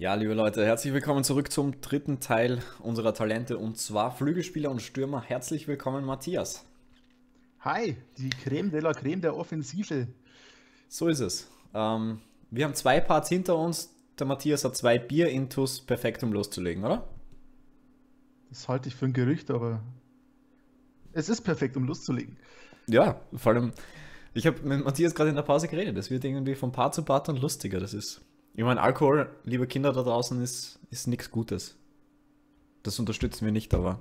Ja, liebe Leute, herzlich willkommen zurück zum dritten Teil unserer Talente und zwar Flügelspieler und Stürmer. Herzlich willkommen, Matthias. Hi, die Creme de la Creme der Offensive. So ist es. Ähm, wir haben zwei Parts hinter uns. Der Matthias hat zwei Bier-Intus, perfekt um loszulegen, oder? Das halte ich für ein Gerücht, aber es ist perfekt, um loszulegen. Ja, vor allem, ich habe mit Matthias gerade in der Pause geredet. Es wird irgendwie von Part zu Part dann lustiger. Das ist. Ich meine, Alkohol, liebe Kinder da draußen, ist, ist nichts Gutes. Das unterstützen wir nicht, aber.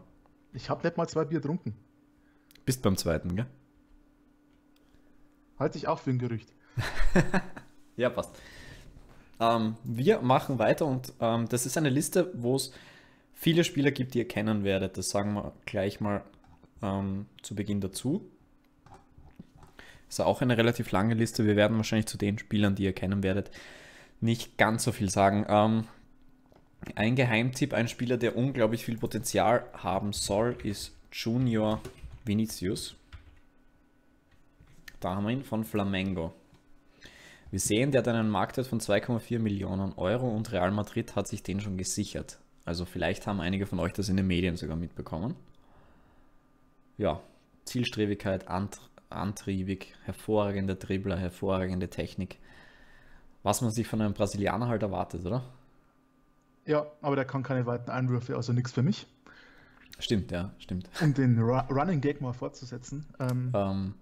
Ich habe nicht mal zwei Bier getrunken. Bist beim zweiten, gell? Halte ich auch für ein Gerücht. ja, passt. Ähm, wir machen weiter und ähm, das ist eine Liste, wo es viele Spieler gibt, die ihr kennen werdet. Das sagen wir gleich mal ähm, zu Beginn dazu. Ist auch eine relativ lange Liste. Wir werden wahrscheinlich zu den Spielern, die ihr kennen werdet, nicht ganz so viel sagen. Ähm, ein Geheimtipp, ein Spieler, der unglaublich viel Potenzial haben soll, ist Junior Vinicius. Da haben wir ihn von Flamengo. Wir sehen, der hat einen Marktwert von 2,4 Millionen Euro und Real Madrid hat sich den schon gesichert. Also vielleicht haben einige von euch das in den Medien sogar mitbekommen. Ja, Zielstrebigkeit, Ant antriebig, hervorragender Dribbler, hervorragende Technik. Was man sich von einem Brasilianer halt erwartet, oder? Ja, aber der kann keine weiten Einwürfe, also nichts für mich. Stimmt, ja, stimmt. Um den Ru Running Gag mal fortzusetzen. Ähm, ähm,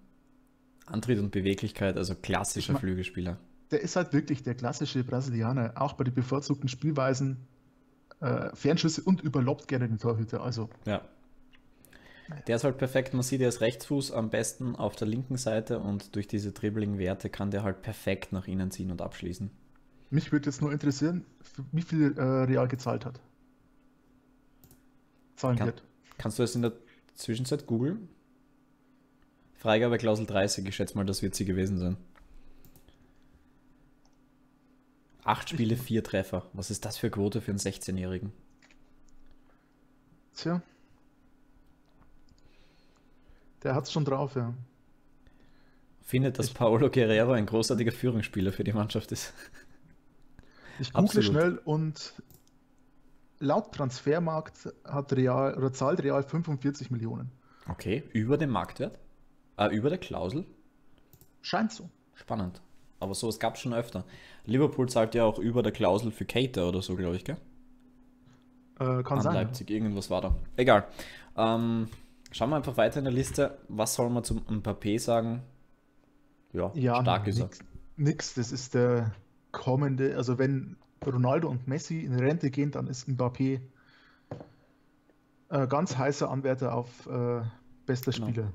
Antritt und Beweglichkeit, also klassischer ich Flügelspieler. Der ist halt wirklich der klassische Brasilianer, auch bei den bevorzugten Spielweisen. Äh, Fernschüsse und überloppt gerne den Torhüter. Also. Ja. Der ist halt perfekt. Man sieht, er ist Rechtsfuß am besten auf der linken Seite und durch diese Dribbling-Werte kann der halt perfekt nach innen ziehen und abschließen. Mich würde jetzt nur interessieren, wie viel äh, Real gezahlt hat. Zahlen kann, wird. Kannst du das in der Zwischenzeit googeln? Freigabeklausel 30, ich schätze mal, das wird sie gewesen sein. Acht Spiele, vier Treffer. Was ist das für Quote für einen 16-Jährigen? Tja. Der hat's schon drauf, ja. Findet, dass ich Paolo Guerrero ein großartiger Führungsspieler für die Mannschaft ist. Ich google schnell und laut Transfermarkt hat Real oder zahlt Real 45 Millionen. Okay, über dem Marktwert? Äh, über der Klausel? Scheint so. Spannend. Aber sowas gab es schon öfter. Liverpool zahlt ja auch über der Klausel für Cater oder so, glaube ich, gell? Äh, kann An sein. Leipzig, irgendwas war da. Egal. Ähm, schauen wir einfach weiter in der Liste. Was soll man zum Mbappé sagen? Ja, ja stark nix, ist er. Nix, das ist der kommende, also wenn Ronaldo und Messi in Rente gehen, dann ist Mbappé äh, ganz heißer Anwärter auf äh, bester genau. Spieler.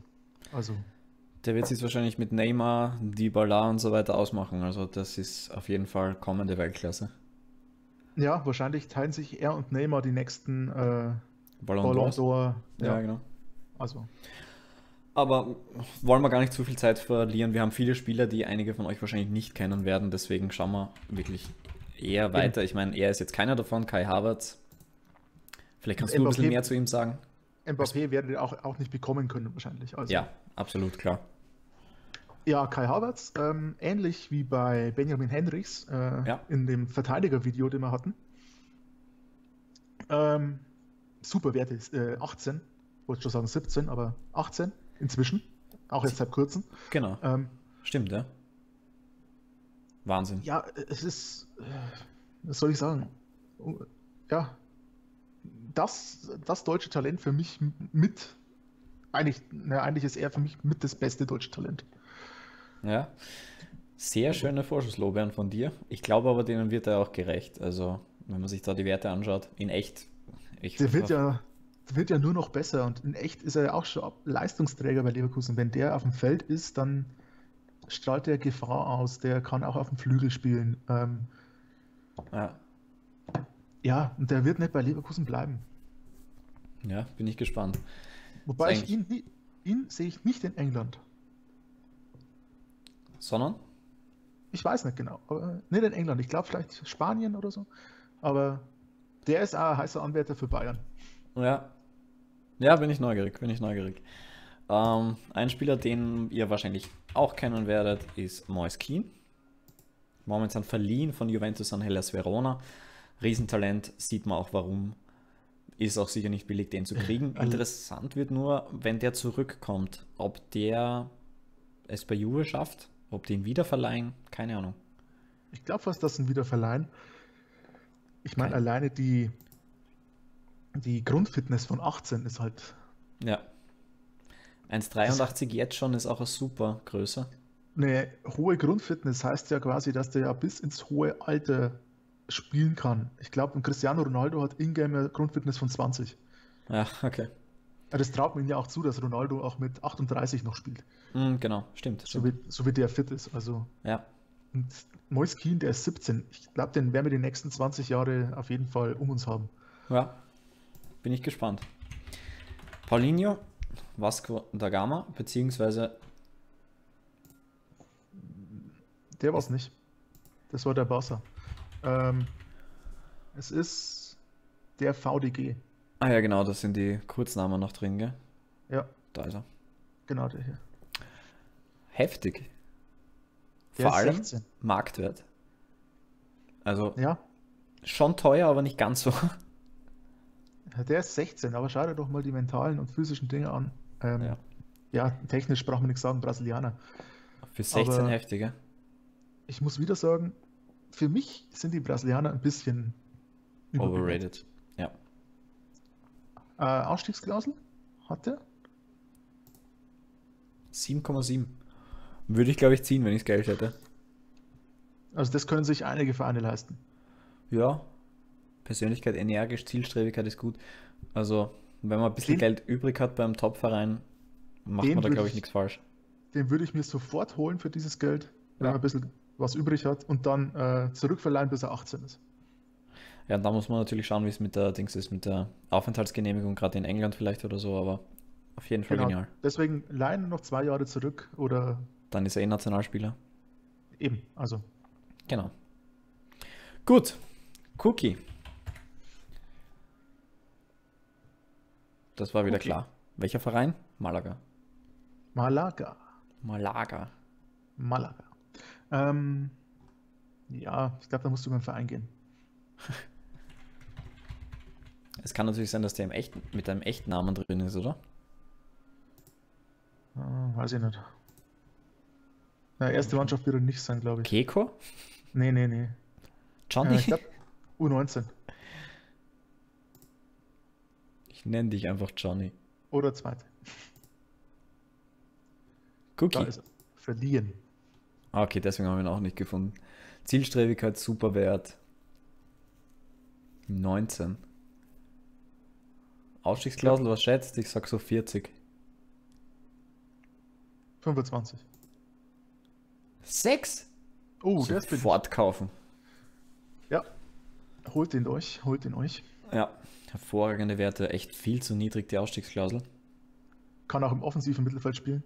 Also. Der wird sich wahrscheinlich mit Neymar, Dybala und so weiter ausmachen. Also das ist auf jeden Fall kommende Weltklasse. Ja, wahrscheinlich teilen sich er und Neymar die nächsten äh, Ballon d'Or. Ja. ja, genau. Also. Aber wollen wir gar nicht zu viel Zeit verlieren. Wir haben viele Spieler, die einige von euch wahrscheinlich nicht kennen werden. Deswegen schauen wir wirklich eher weiter. Ich meine, er ist jetzt keiner davon, Kai Havertz. Vielleicht kannst du ein bisschen mehr zu ihm sagen. Mbappé werde auch, auch nicht bekommen können, wahrscheinlich. Also, ja, absolut, klar. Ja, Kai Havertz, ähm, ähnlich wie bei Benjamin Henrichs äh, ja. in dem Verteidiger-Video, den wir hatten. Ähm, super Werte, äh, 18, wollte schon sagen 17, aber 18 inzwischen, auch jetzt seit kurzem. Genau. Ähm, Stimmt, ja. Wahnsinn. Ja, es ist, äh, was soll ich sagen? Ja, das, das deutsche Talent für mich mit, eigentlich, na, eigentlich ist er für mich mit das beste deutsche Talent. Ja, sehr schöne Vorschusslobern von dir. Ich glaube aber, denen wird er auch gerecht. Also, wenn man sich da die Werte anschaut, in echt. Ich der wird ja, wird ja nur noch besser und in echt ist er ja auch schon Leistungsträger bei Leverkusen. Wenn der auf dem Feld ist, dann strahlt er Gefahr aus. Der kann auch auf dem Flügel spielen. Ähm, ja. Ja, und der wird nicht bei Leverkusen bleiben. Ja, bin ich gespannt. Wobei ich ihn, ihn sehe ich nicht in England. Sondern? Ich weiß nicht genau. Aber nicht in England. Ich glaube vielleicht Spanien oder so. Aber der ist auch ein heißer Anwärter für Bayern. Ja. Ja, bin ich neugierig, bin ich neugierig. Ähm, ein Spieler, den ihr wahrscheinlich auch kennen werdet, ist Mois Keane. Momentan verliehen von Juventus an Hellas Verona. Riesentalent, sieht man auch warum. Ist auch sicher nicht billig, den zu kriegen. Interessant wird nur, wenn der zurückkommt, ob der es bei Juve schafft, ob die ihn wieder verleihen, keine Ahnung. Ich glaube fast, dass sie ihn wieder verleihen. Ich meine, Okay. alleine die, die Grundfitness von 18 ist halt Ja. 1,83 jetzt schon ist auch eine super Größe. eine hohe Grundfitness, heißt ja quasi, dass der ja bis ins hohe Alter spielen kann. Ich glaube, Cristiano Ronaldo hat ingame eine Grundfitness von 20. Ja, okay. Das traut man ja auch zu, dass Ronaldo auch mit 38 noch spielt. Hm, genau, stimmt. So stimmt. wie, so wie der fit ist. Also, Ja, und Moise Kean, der ist 17. Ich glaube, den werden wir die nächsten 20 Jahre auf jeden Fall um uns haben. ja. Bin ich gespannt. Paulinho, Vasco da Gama, beziehungsweise Der war es nicht. Das war der Barca. Ähm, es ist der VDG. Ah ja, genau, das sind die Kurznamen noch drin, gell? Ja, Da ist er. genau der hier. Heftig. Der Vor allem 16. Marktwert. Also Ja, schon teuer, aber nicht ganz so. Der ist 16, aber schau dir doch mal die mentalen und physischen Dinge an. Ähm, Ja. ja. technisch braucht man nichts sagen, Brasilianer. Für 16 Aber- heftige. Ich muss wieder sagen, für mich sind die Brasilianer ein bisschen. Overrated. Ja. Äh, Ausstiegsklausel hat der? 7,7. Würde ich, glaube ich, ziehen, wenn ich das Geld hätte. Also das können sich einige Vereine leisten. Ja. Persönlichkeit, energisch, Zielstrebigkeit ist gut. Also, wenn man ein bisschen Den- Geld übrig hat beim Topverein, macht man da, glaube ich, ich- nichts falsch. Den würde ich mir sofort holen für dieses Geld, wenn Ja. man ein bisschen was übrig hat und dann äh, zurückverleihen, bis er 18 ist. Ja, und da muss man natürlich schauen, wie es mit der Dings ist, mit der Aufenthaltsgenehmigung, gerade in England vielleicht oder so, aber auf jeden Fall Genau. genial. Deswegen leihen noch zwei Jahre zurück oder Dann ist er eh Nationalspieler. eben, also Genau. Gut. Cookie. Das war wieder Cookie. klar. Welcher Verein? Malaga. Malaga. Malaga. Malaga. Ähm, ja, ich glaube, da musst du den Verein gehen. Es kann natürlich sein, dass der im echten, mit einem echten Namen drin ist, oder? Ah, weiß ich nicht. Ja, erste Mannschaft wird er nicht sein, glaube ich. Keko? Nee, nee, nee. Johnny? Äh, ich glaube, U19 ich nenne dich einfach Johnny. oder zweite. Cookie. Er. Verliehen. Ah, okay, deswegen haben wir ihn auch nicht gefunden. Zielstrebigkeit, super Wert. 19. Ausstiegsklausel, was schätzt? Ich sag so 40. 25. 6? Oh, der ist billig. Sofort kaufen. Ja. Holt ihn euch, holt ihn euch. Ja, hervorragende Werte. Echt viel zu niedrig, die Ausstiegsklausel. Kann auch im offensiven Mittelfeld spielen.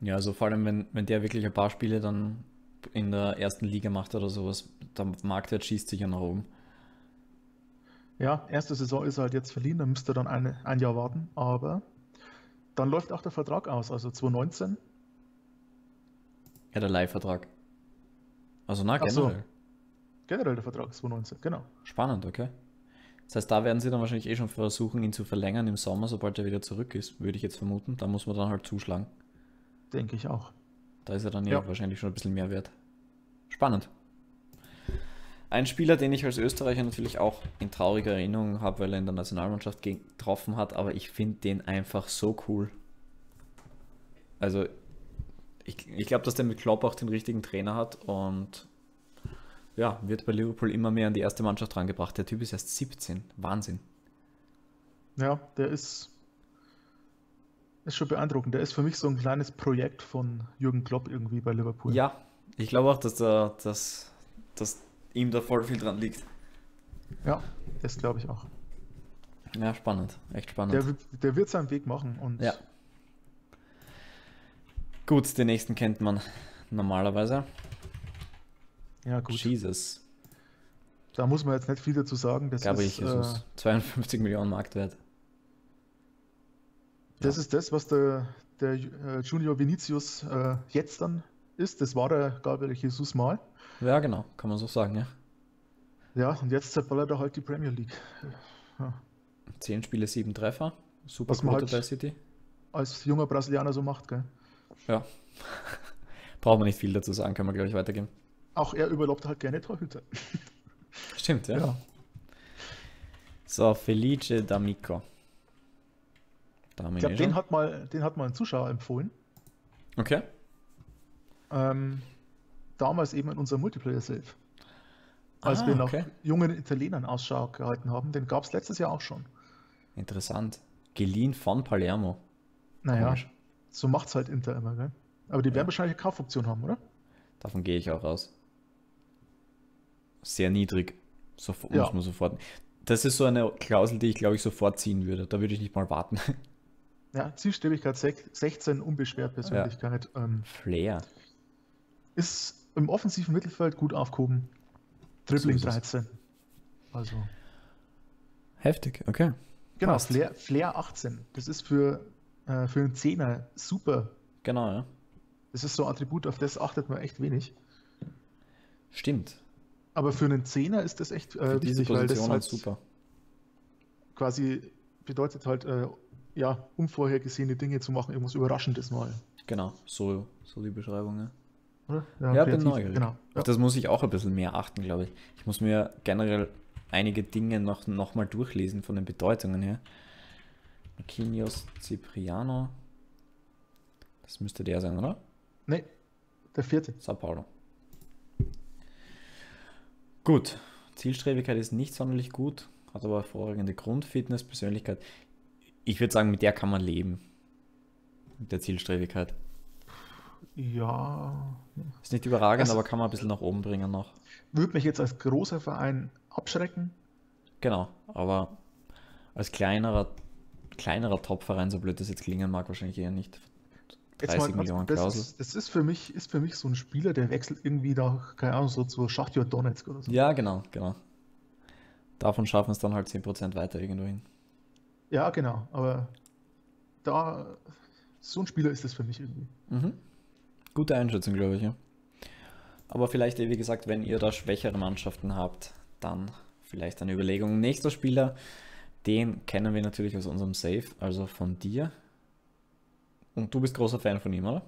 Ja, also vor allem, wenn, wenn der wirklich ein paar Spiele dann in der ersten Liga macht oder sowas, der Marktwert schießt sich ja nach oben. Ja, erste Saison ist er halt jetzt verliehen, dann müsste er dann eine, ein Jahr warten, aber dann läuft auch der Vertrag aus, also 2019. Ja, der Leihvertrag. Also na, generell. Generell der Vertrag 2019, genau. Spannend, okay. Das heißt, da werden sie dann wahrscheinlich eh schon versuchen, ihn zu verlängern im Sommer, sobald er wieder zurück ist, würde ich jetzt vermuten. Da muss man dann halt zuschlagen. Denke ich auch. Da ist er dann ja, Ja. wahrscheinlich schon ein bisschen mehr wert. Spannend. Ein Spieler, den ich als Österreicher natürlich auch in trauriger Erinnerung habe, weil er in der Nationalmannschaft getroffen hat, aber ich finde den einfach so cool. Also, ich, ich glaube, dass der mit Klopp auch den richtigen Trainer hat und ja, wird bei Liverpool immer mehr an die erste Mannschaft rangebracht. Der Typ ist erst 17. Wahnsinn. Ja, der ist, ist schon beeindruckend. Der ist für mich so ein kleines Projekt von Jürgen Klopp irgendwie bei Liverpool. Ja, ich glaube auch, dass, da, dass, dass ihm da voll viel dran liegt. Ja, das glaube ich auch. Ja, spannend. Echt spannend. Der, wird- der wird seinen Weg machen und Ja. Gut, den nächsten kennt man normalerweise. Ja gut. Jesus. Da muss man jetzt nicht viel dazu sagen. Das Gabriel ist, Jesus. äh, 52 Millionen Marktwert. das Ja. ist das, was der, der äh, Junior Vinicius äh, jetzt dann ist, das war der Gabriel Jesus mal. Ja, genau, kann man so sagen, ja. Ja, und jetzt zerballert er halt die Premier League. Ja. Zehn Spiele, sieben Treffer. Super Was man halt- bei City. Als junger Brasilianer so macht, gell? Ja. Braucht man nicht viel dazu sagen, können wir, glaube ich, weitergehen. Auch er überlaubt halt gerne Torhüter. Stimmt, ja. So, Felice D'Amico. Ich glaube, den hat mal, den hat mal ein Zuschauer empfohlen. Okay. Ähm, damals eben in unserem Multiplayer-Save. Als Ah, wir nach okay. jungen Italienern Ausschau gehalten haben. Den gab es letztes Jahr auch schon. Interessant. Geliehen von Palermo. Naja, Komisch. so macht's halt Inter immer, gell? Aber die Ja. werden wahrscheinlich eine Kaufoption haben, oder? Davon gehe ich auch aus. Sehr niedrig. Sofort, Ja. Muss man sofort. Das ist so eine Klausel, die ich, glaube ich, sofort ziehen würde. Da würde ich nicht mal warten. Ja, Zielstrebigkeit sech- 16, unbeschwert Persönlichkeit. Ähm, Flair. ist im offensiven Mittelfeld gut aufgehoben. Dribbling So ist es. 13. Also, Heftig, okay. genau, Passt. Flair, Flair 18. Das ist für, äh, für einen Zehner super. Genau, ja. Das ist so ein Attribut, auf das achtet man echt wenig. Stimmt. Aber für einen Zehner ist das echt äh, wichtig, weil das Position halt halt super. quasi bedeutet halt, äh, ja, unvorhergesehene Dinge zu machen, irgendwas Überraschendes mal. Genau, so, so die Beschreibung. Ja, Oder? ja bin neugierig. Genau. Auf Ja. das muss ich auch ein bisschen mehr achten, glaube ich. Ich muss mir generell einige Dinge noch, noch mal durchlesen von den Bedeutungen her. Marquinhos Cipriano. Das müsste der sein, oder? Nee, der vierte. Sao Paulo. Gut. Zielstrebigkeit ist nicht sonderlich gut, hat aber hervorragende Grundfitness, Persönlichkeit. Ich würde sagen, mit der kann man leben. Mit der Zielstrebigkeit. Ja, Ist nicht überragend, Also- aber kann man ein bisschen nach oben bringen noch. würde mich jetzt als großer Verein abschrecken. Genau, aber als kleinerer, kleinerer Top-Verein, so blöd das jetzt klingen mag, wahrscheinlich eher nicht. Jetzt 30 ganz- Millionen das Klausel. Ist, das ist für mich, ist für mich so ein Spieler, der wechselt irgendwie da, keine Ahnung, so zu Schachtjör Donetsk oder so. Ja, genau, genau. Davon schaffen es dann halt 10% weiter irgendwo hin. Ja, genau, aber da, so ein Spieler ist das für mich irgendwie. Mhm. Gute Einschätzung, glaube ich, ja. Aber vielleicht, wie gesagt, wenn ihr da schwächere Mannschaften habt, dann vielleicht eine Überlegung. Nächster Spieler, den kennen wir natürlich aus unserem Save, also von dir. Und du bist großer Fan von ihm, oder?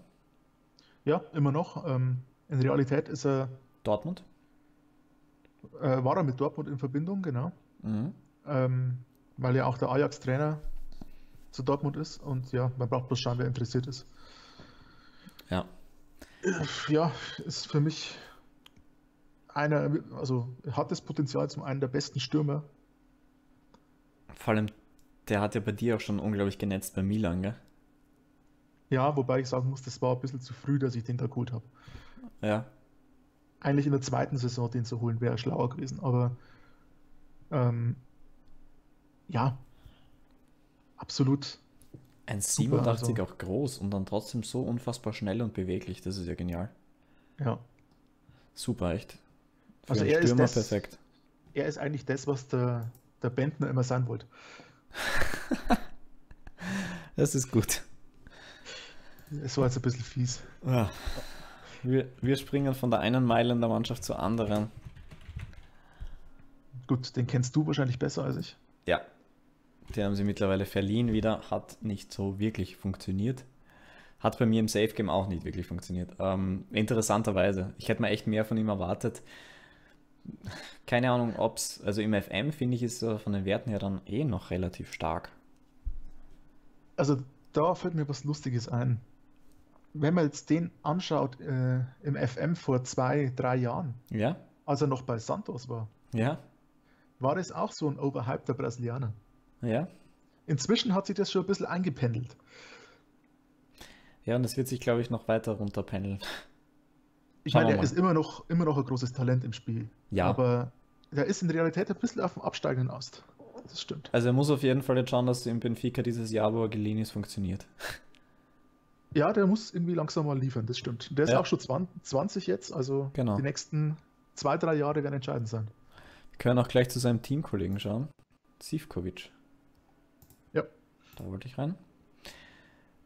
Ja, immer noch. Ähm, in Realität ist er, Dortmund? äh, war er mit Dortmund in Verbindung, genau. Mhm. Ähm, weil ja auch der Ajax-Trainer zu Dortmund ist und ja, man braucht bloß schauen, wer interessiert ist. Ja. Ja, ist für mich einer, also hat das Potenzial zum einen der besten Stürmer. Vor allem, der hat ja bei dir auch schon unglaublich genetzt bei Milan, gell? Ja, wobei ich sagen muss, das war ein bisschen zu früh, dass ich den da geholt habe. Ja. Eigentlich in der zweiten Saison den zu holen, wäre schlauer gewesen, aber ähm, ja, absolut. 1,87 also- auch groß und dann trotzdem so unfassbar schnell und beweglich. Das ist ja genial. Ja. Super, echt. Für Also er ist Stürmer das- perfekt. Er ist eigentlich das, was der, der Bentner immer sein wollte. Das ist gut. Es war jetzt ein bisschen fies. Ja. Wir, wir springen von der einen Meile in der Mannschaft zur anderen. Gut, den kennst du wahrscheinlich besser als ich. Ja. Den haben sie mittlerweile verliehen wieder. Hat nicht so wirklich funktioniert. Hat bei mir im Safe Game auch nicht wirklich funktioniert. Ähm, interessanterweise. Ich hätte mir echt mehr von ihm erwartet. Keine Ahnung, ob es, also im FM finde ich, ist er von den Werten her dann eh noch relativ stark. Also da fällt mir was Lustiges ein. Wenn man jetzt den anschaut äh, im FM vor zwei, drei Jahren, Ja? als er noch bei Santos war, Ja? war das auch so ein overhypter Brasilianer. Ja? Inzwischen hat sich das schon ein bisschen eingependelt. Ja, und das wird sich, glaube ich, noch weiter runterpendeln. Ich meine, er ist immer noch, immer noch ein großes Talent im Spiel. Ja. Aber er ist in Realität ein bisschen auf dem absteigenden Ast. Das stimmt. Also er muss auf jeden Fall jetzt schauen, dass im Benfica dieses Jahr, wo er geliehen ist, funktioniert. Ja, der muss irgendwie langsam mal liefern, das stimmt. Der ist Ja. auch schon 20, 20 jetzt, also Genau. die nächsten zwei, drei Jahre werden entscheidend sein. Wir können auch gleich zu seinem Teamkollegen schauen. Sivkovic. Ja. Da wollte ich rein.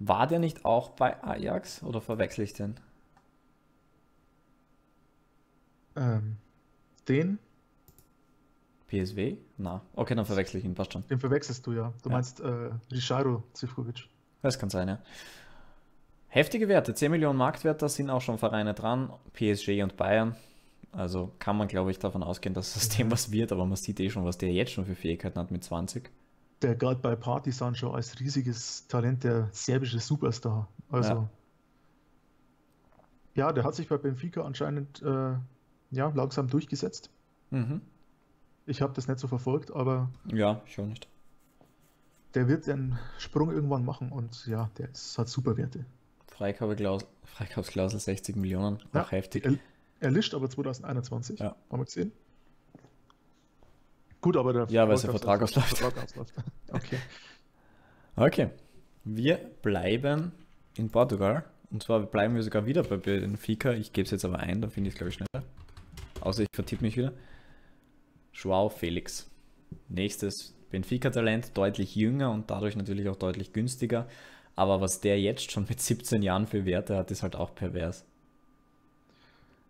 War der nicht auch bei Ajax oder verwechsel ich den? Ähm, den, PSW? Na, okay, dann verwechsel ich ihn, passt schon. den verwechselst du ja. Du Ja. meinst äh, Ricardo Zivkovic. Das kann sein, ja. Heftige Werte, 10 Millionen Marktwert, da sind auch schon Vereine dran, PSG und Bayern. Also kann man, glaube ich, davon ausgehen, dass das System was wird, aber man sieht eh schon, was der jetzt schon für Fähigkeiten hat mit 20. Der galt bei Partisan schon als riesiges Talent, der serbische Superstar. Also, ja, der hat sich bei Benfica anscheinend äh, ja, langsam durchgesetzt. Mhm. Ich habe das nicht so verfolgt, aber Ja, schon nicht. der wird den Sprung irgendwann machen und ja, der ist, hat super Werte. Freikaufsklausel, Freikaufsklausel 60 Millionen, auch Ja, heftig. Er, er lischt aber 2021, Ja. haben wir gesehen. Gut, aber der Ja, weil sein Vertrag ausläuft. Vertrag ausläuft. Okay. Okay, wir bleiben in Portugal. Und zwar bleiben wir sogar wieder bei Benfica. Ich gebe es jetzt aber ein, dann finde ich es, glaube ich, schneller. Außer ich vertippe mich wieder. Joao Felix. Nächstes Benfica-Talent, deutlich jünger und dadurch natürlich auch deutlich günstiger. Aber was der jetzt schon mit 17 Jahren für Werte hat, ist halt auch pervers.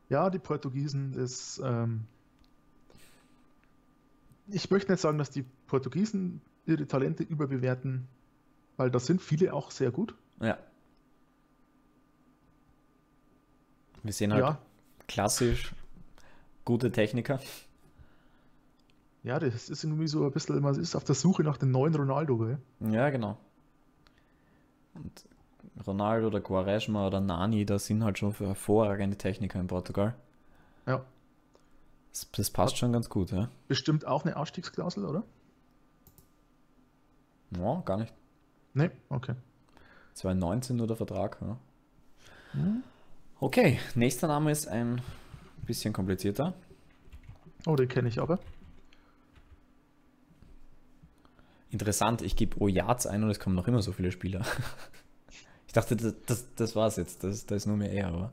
Ja, die Portugiesen ist. Ähm, ich möchte nicht sagen, dass die Portugiesen ihre Talente überbewerten, weil da sind viele auch sehr gut. Ja. Wir sehen halt Ja, klassisch gute Techniker. ja, das ist irgendwie so ein bisschen, man ist auf der Suche nach dem neuen Ronaldo, gell? Ja, genau. Und Ronaldo oder Quaresma oder Nani, das sind halt schon für hervorragende Techniker in Portugal. Ja. Das, das passt schon ganz gut, ja. Bestimmt auch eine Ausstiegsklausel, oder? Ja, gar nicht. Nee, okay. 2019 nur der Vertrag, ja. Okay, nächster Name ist ein bisschen komplizierter. Oh, den kenne ich aber. Interessant, ich gebe Oyaz ein und es kommen noch immer so viele Spieler. Ich dachte, das, das, das war's jetzt, das, das ist nur mehr er, aber.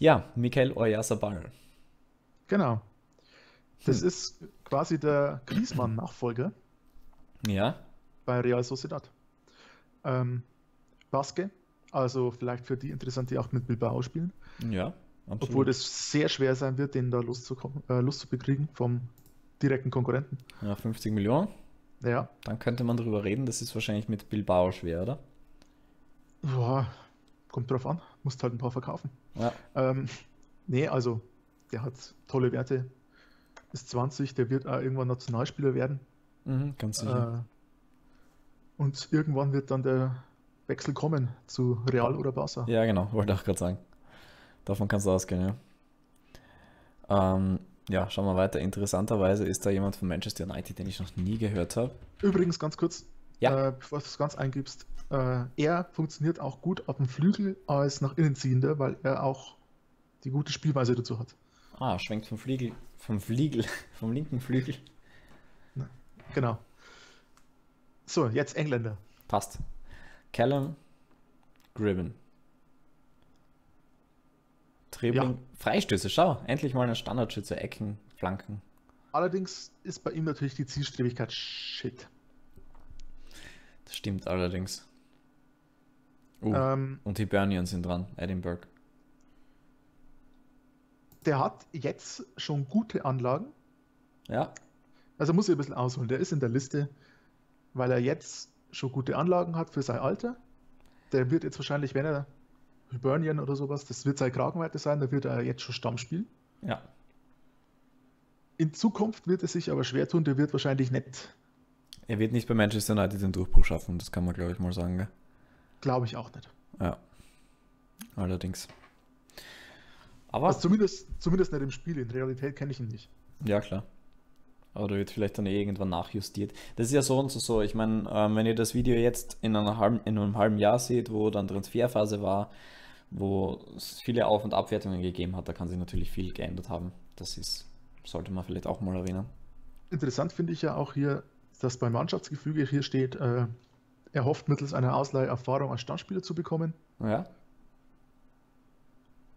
Ja, Michael Oyarzabal. Genau. Das Hm. ist quasi der Griezmann-Nachfolger Ja, bei Real Sociedad. Ähm, Basque, also vielleicht für die interessant, die auch mit Bilbao spielen. ja, absolut. Obwohl es sehr schwer sein wird, den da loszukommen, äh, loszubekriegen vom direkten Konkurrenten. Ja, 50 Millionen. Ja, Dann könnte man darüber reden, das ist wahrscheinlich mit Bilbao schwer, oder? Boah, kommt drauf an, musst halt ein paar verkaufen. Ja. Ähm, nee, also der hat tolle Werte, ist 20, der wird auch irgendwann Nationalspieler werden. Mhm, ganz sicher. Äh, und irgendwann wird dann der Wechsel kommen zu Real oder Barca. ja, genau, wollte auch gerade sagen. Davon kannst du ausgehen, ja. Ähm, ja, schauen wir weiter. Interessanterweise ist da jemand von Manchester United, den ich noch nie gehört habe. Übrigens, ganz kurz, Ja. äh, bevor du es ganz eingibst, äh, er funktioniert auch gut auf dem Flügel als nach innen ziehender, weil er auch die gute Spielweise dazu hat. Ah, schwenkt vom Flügel, vom Flügel, vom linken Flügel. Genau. So, jetzt Engländer. Passt. Callum Gribben. Dribbling, Freistöße, schau, endlich mal ein Standardschütze, Ecken, Flanken. Allerdings ist bei ihm natürlich die Zielstrebigkeit shit. Das stimmt allerdings. Uh, Ähm, und Hibernian sind dran, Edinburgh. der hat jetzt schon gute Anlagen. Ja, Also muss ich ein bisschen ausholen. Der ist in der Liste, weil er jetzt schon gute Anlagen hat für sein Alter. Der wird jetzt wahrscheinlich, wenn er Hibernian oder sowas, das wird seine Kragenweite sein, da wird er jetzt schon Stamm spielen. ja. In Zukunft wird er sich aber schwer tun, der wird wahrscheinlich nicht, Er wird nicht bei Manchester United den Durchbruch schaffen, das kann man glaube ich mal sagen. Gell? glaube ich auch nicht. Ja. Allerdings. Aber, Also zumindest, zumindest nicht im Spiel. In Realität kenne ich ihn nicht. ja klar. Da wird vielleicht dann eh irgendwann nachjustiert. Das ist ja so und so so. Ich meine, ähm, wenn ihr das Video jetzt in, halben, in einem halben Jahr seht, wo dann Transferphase war, wo es viele Auf- und Abwertungen gegeben hat, da kann sich natürlich viel geändert haben. Das ist, sollte man vielleicht auch mal erwähnen. Interessant finde ich ja auch hier, dass beim Mannschaftsgefüge hier steht, äh, er hofft mittels einer Ausleihe Erfahrung als Stammspieler zu bekommen. Ja.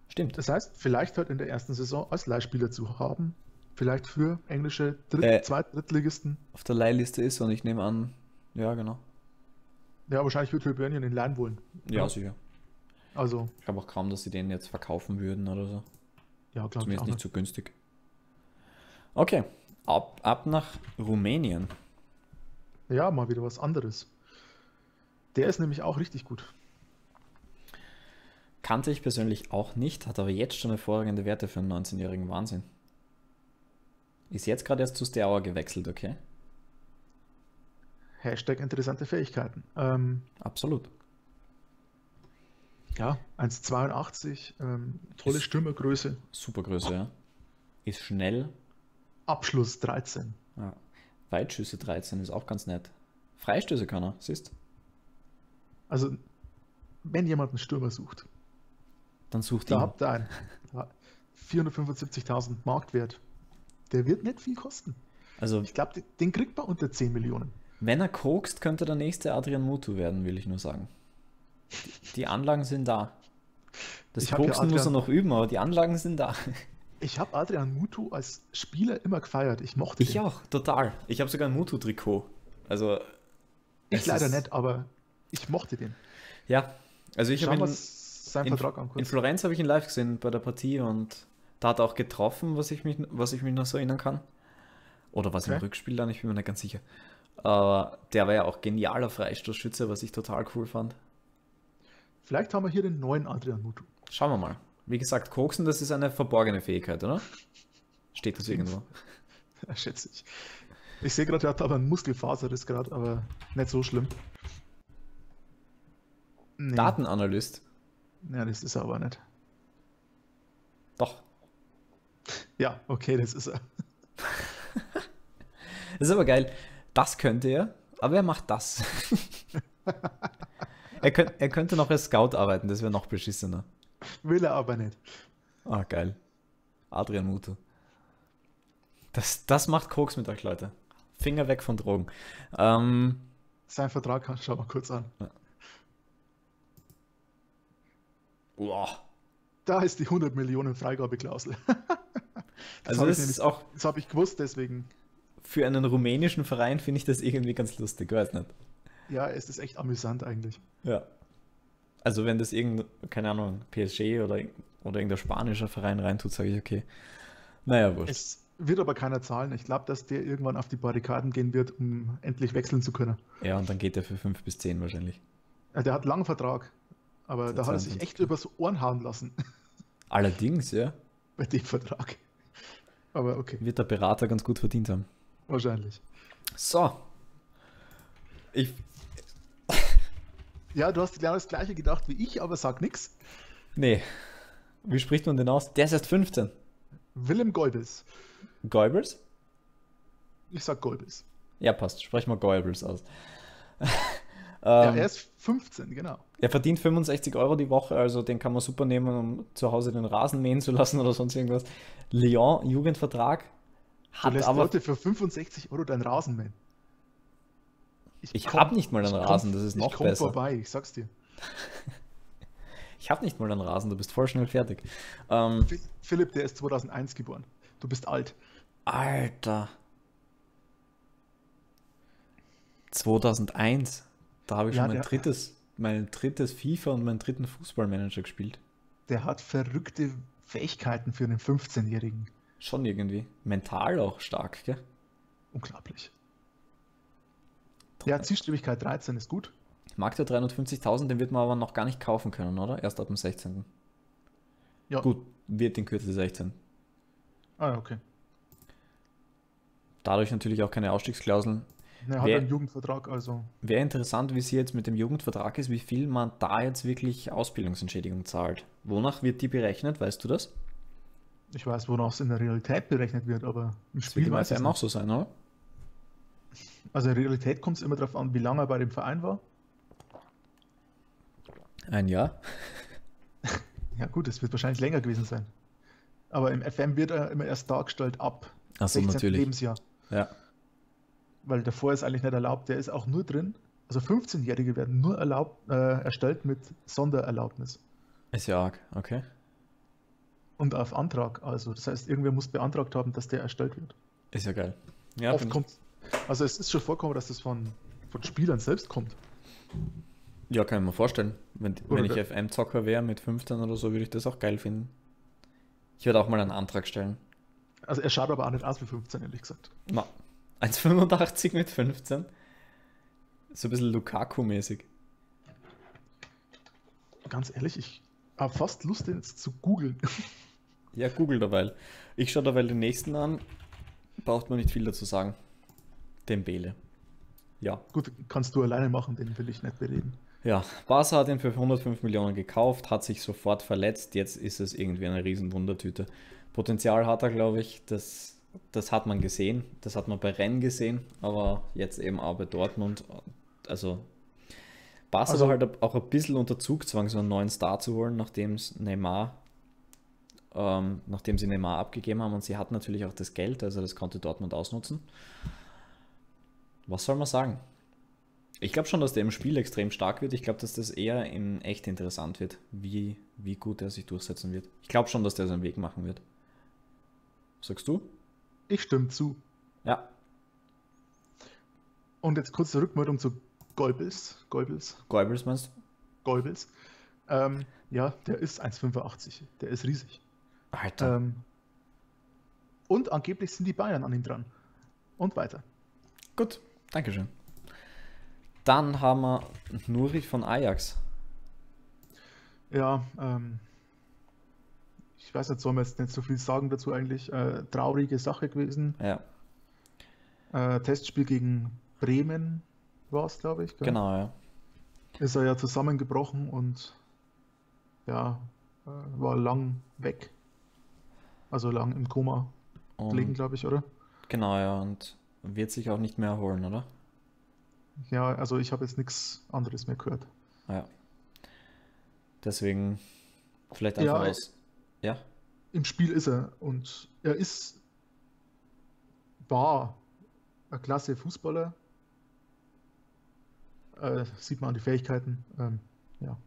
Stimmt. Das heißt, vielleicht halt in der ersten Saison als Leihspieler zu haben. Vielleicht für englische Dritt-, Äh. Zweit-, Drittligisten. Auf der Leihliste ist und ich nehme an, ja, genau. Ja, wahrscheinlich wird Hibernian ihn leihen wollen. Ja, Ja. sicher. Also, Ich glaube auch kaum, dass sie den jetzt verkaufen würden oder so. Ja, glaube ich Zumindest nicht. so günstig. Okay, ab, ab nach Rumänien. Ja, mal wieder was anderes. Der ist nämlich auch richtig gut. Kannte ich persönlich auch nicht, hat aber jetzt schon hervorragende Werte für einen 19-jährigen Wahnsinn. Ist jetzt gerade erst zu Steaua gewechselt, okay? Hashtag interessante Fähigkeiten. Ähm, Absolut. ja, 1,82, ähm, tolle Ist- Stürmergröße, Super Größe, ja. Ist schnell. Abschluss 13. Ja. Weitschüsse 13 ist auch ganz nett. Freistöße kann er, siehst Also, wenn jemand einen Stürmer sucht, Dann sucht da ihn. habt ihr einen. Ja, 475.000 Marktwert. Der wird nicht viel kosten. Also, Ich glaube, den, kriegt man unter 10 Millionen. wenn er kokst, könnte der nächste Adrian Mutu werden, will ich nur sagen. Die- Anlagen sind da. Das Ich Koksen muss er Adrian- noch üben, aber die Anlagen sind da. Ich habe Adrian Mutu als Spieler immer gefeiert. Ich mochte Ich den. auch, total. Ich habe sogar ein Mutu-Trikot. Also. Ich leider ist- nicht, aber ich mochte den. Ja, also ich habe ihn. seinen In, Vertrag an. in. Florenz habe ich ihn live gesehen bei der Partie und da hat er auch getroffen, was ich mich, was ich mich noch so erinnern kann. Oder was im Okay. Rückspiel dann, ich bin mir nicht ganz sicher. Aber der war ja auch genialer Freistoßschütze, was ich total cool fand. Vielleicht haben wir hier den neuen Adrian Mutu. Schauen wir mal. Wie gesagt, Koksen, das ist eine verborgene Fähigkeit, oder? Steht das irgendwo? Ja, schätze ich. Ich sehe gerade, er hat aber einen Muskelfaserriss gerade, aber nicht so schlimm. Nee. Datenanalyst. Ja, das ist er aber nicht. Doch. Ja, okay, das ist er. Das ist aber geil. Das könnte er, aber er macht das. er, könnt, er könnte noch als Scout arbeiten, das wäre noch beschissener. Will er aber nicht. Ah, geil. Adrian Mutu. Das, das macht Koks mit euch, Leute. Finger weg von Drogen. Ähm, Sein Vertrag, schau mal kurz an. boah. Da ist die 100 Millionen Freigabeklausel. Das Also habe das ich, ist auch das hab ich gewusst, deswegen. für einen rumänischen Verein finde ich das irgendwie ganz lustig, weiß nicht. Ja, es ist echt amüsant eigentlich. Ja. Also wenn das irgendein, keine Ahnung, PSG oder, oder irgendein spanischer Verein reintut, sage ich okay. Naja, wurscht. Es wird aber keiner zahlen. Ich glaube, dass der irgendwann auf die Barrikaden gehen wird, um endlich wechseln zu können. Ja, und dann geht er für 5 bis 10 wahrscheinlich. Ja, der hat langen Vertrag, aber da hat er sich 22. echt übers Ohren hauen lassen Allerdings, ja, bei dem Vertrag. Aber okay, wird der Berater ganz gut verdient haben. wahrscheinlich. So. Ich, Ja, du hast genau das gleiche gedacht wie ich, aber sag nix. nee. Wie spricht man den aus? Der ist erst 15. Willem Golbis. Goebbels? Ich sag Golbis. Ja, passt. Sprech mal Goebbels aus. Ja, ähm, er ist 15, genau. er verdient 65 Euro die Woche, also den kann man super nehmen, um zu Hause den Rasen mähen zu lassen oder sonst irgendwas. Lyon, Jugendvertrag, Du hat lässt aber. Leute für 65 Euro deinen Rasen mähen. Ich komm- hab nicht mal einen ich Rasen, das ist noch ich komm besser. vorbei, ich sag's dir. Ich habe nicht mal einen Rasen, du bist voll schnell fertig. Ähm, Phi- Philipp, der ist 2001 geboren. Du bist alt. Alter. 2001. Da habe ich Ja, schon mein drittes, mein drittes FIFA und meinen dritten Fußballmanager gespielt. Der hat verrückte Fähigkeiten für einen 15-Jährigen. Schon irgendwie. Mental auch stark, gell? Unglaublich. Ja, Zielstrebigkeit 13 ist gut. Markt der 350.000, den wird man aber noch gar nicht kaufen können, oder? Erst ab dem 16. Ja. Gut, wird in Kürze 16. Ah, okay. Dadurch natürlich auch keine Ausstiegsklauseln. Er hat Wer- einen Jugendvertrag, also Wäre interessant, wie sie jetzt mit dem Jugendvertrag ist, wie viel man da jetzt wirklich Ausbildungsentschädigung zahlt. Wonach wird die berechnet, weißt du das? ich weiß, wonach es in der Realität berechnet wird, aber im Das wird Spiel im weiß FM auch so sein, oder? Also in der Realität kommt es immer darauf an, wie lange er bei dem Verein war. Ein Jahr. Ja gut, es wird wahrscheinlich länger gewesen sein. Aber im FM wird er immer erst dargestellt ab Achso, 16. natürlich. Lebensjahr. Ja. Weil davor ist eigentlich nicht erlaubt. Der ist auch nur drin. Also 15-Jährige werden nur erlaubt, äh, erstellt mit Sondererlaubnis Ist ja arg, okay. und auf Antrag. Also das heißt, irgendwer muss beantragt haben, dass der erstellt wird. Ist ja geil. Ja, Oft kommt, also es ist schon vorgekommen, dass das von, von Spielern selbst kommt. ja, kann ich mir vorstellen. Wenn, wenn ich FM-Zocker wäre mit 15 oder so, würde ich das auch geil finden. Ich werde auch mal einen Antrag stellen. Also er schaut aber auch nicht aus wie 15, ehrlich gesagt. Ma, 1,85 mit 15? So ein bisschen Lukaku-mäßig. Ganz ehrlich, ich habe fast Lust, den jetzt zu googeln. Ja, google dabei. Ich schaue dabei den nächsten an. Braucht man nicht viel dazu sagen. Den Bele. Ja. Gut, kannst du alleine machen, den will ich nicht bereden. Ja, Barca hat ihn für 105 Millionen gekauft, hat sich sofort verletzt. Jetzt ist es irgendwie eine riesen Wundertüte. Potenzial hat er, glaube ich. Das, das hat man gesehen. Das hat man bei Rennes gesehen. Aber jetzt eben auch bei Dortmund. Also Barca Also- war halt auch ein bisschen unter Zugzwang, so einen neuen Star zu holen, nachdem es Neymar, ähm, nachdem sie Neymar abgegeben haben und sie hatten natürlich auch das Geld, also das konnte Dortmund ausnutzen. Was soll man sagen? Ich glaube schon, dass der im Spiel extrem stark wird. Ich glaube, dass das eher in echt interessant wird, wie, wie gut er sich durchsetzen wird. Ich glaube schon, dass der seinen Weg machen wird. Was sagst du? Ich stimme zu. Ja, Und jetzt kurze Rückmeldung zu Goebbels. Goebbels. Goebbels meinst du? Goebbels. Ähm, ja, der ist 1,85. Der ist riesig. Alter. Ähm, und angeblich sind die Bayern an ihm dran. Und weiter. Gut, Dankeschön. Dann haben wir Nuri von Ajax. Ja, ähm, ich weiß nicht, soll man jetzt nicht so viel sagen dazu eigentlich. Äh, traurige Sache gewesen. Ja, Äh, Testspiel gegen Bremen war es, glaube ich. gell? genau, ja. Ist er ja zusammengebrochen und ja, äh, war lang weg. Also lang im Koma liegen, Und, glaube ich, oder? genau, ja. Und wird sich auch nicht mehr erholen, oder? Ja, also ich habe jetzt nichts anderes mehr gehört. Ja. Deswegen vielleicht Ja, einfach äh, aus. Ja, Im Spiel ist er und er ist, war ein klasse Fußballer. Äh, sieht man an die Fähigkeiten. Ähm, ja.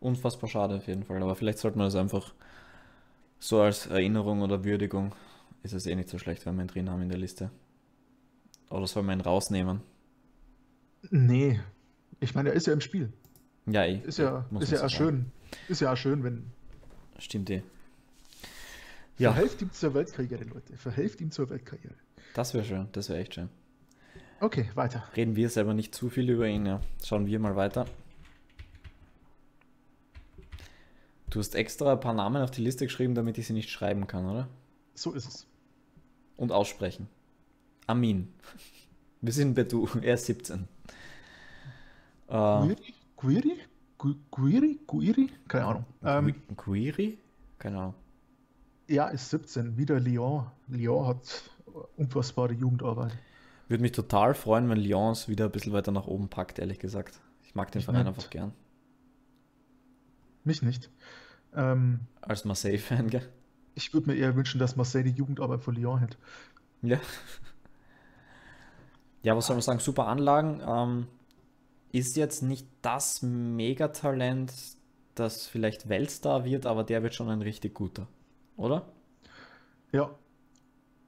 unfassbar schade auf jeden Fall. Aber vielleicht sollte man das einfach so als Erinnerung oder Würdigung. Ist es eh nicht so schlecht, wenn wir ihn drin haben in der Liste. Oder soll man ihn rausnehmen? Nee, ich meine, er ist ja im Spiel. Ja, eh. Ist ja, ist ja auch schön. Ist ja auch schön, wenn. Stimmt eh. Ja, Verhelft ihm zur Weltkarriere, Leute. Verhelft ihm zur Weltkarriere. das wäre schön. Das wäre echt schön. Okay, weiter. Reden wir selber nicht zu viel über ihn, ja. Schauen wir mal weiter. Du hast extra ein paar Namen auf die Liste geschrieben, damit ich sie nicht schreiben kann, oder? So ist es. Und aussprechen. Amin. Wir sind bei du. Er ist 17. Äh, Guiri? Guiri? Gu- Guiri? Guiri? Keine Ahnung. Ähm, Gui- Guiri? Keine Ahnung. ja, ist 17. Wieder Lyon. Lyon hat unfassbare Jugendarbeit. Würde mich total freuen, wenn Lyon es wieder ein bisschen weiter nach oben packt, ehrlich gesagt. Ich mag den Ich Verein nicht. einfach gern. Mich nicht. Ähm, Als Marseille-Fan, gell? ich würde mir eher wünschen, dass Marseille die Jugendarbeit von Lyon hätte. Ja. Ja, was soll man sagen? Super Anlagen. Ähm, ist jetzt nicht das Megatalent, das vielleicht Weltstar wird, aber der wird schon ein richtig guter. Oder? Ja.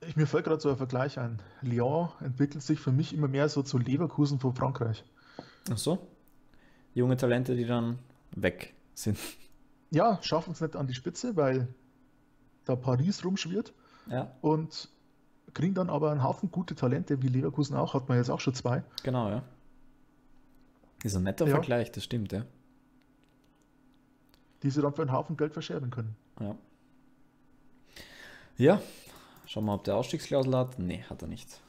Ich, mir fällt gerade so ein Vergleich ein. Lyon entwickelt sich für mich immer mehr so zu Leverkusen von Frankreich. Ach so. Junge Talente, die dann weg sind. Ja, schaffen es nicht an die Spitze, weil da Paris rumschwirrt Ja, und kriegen dann aber einen Haufen gute Talente, wie Leverkusen auch, hat man jetzt auch schon zwei. genau, ja. Ist ein netter Ja. Vergleich, das stimmt, ja. die sie dann für einen Haufen Geld verscherben können. Ja. Ja, schauen wir, ob der Ausstiegsklausel hat. Nee, hat er nicht.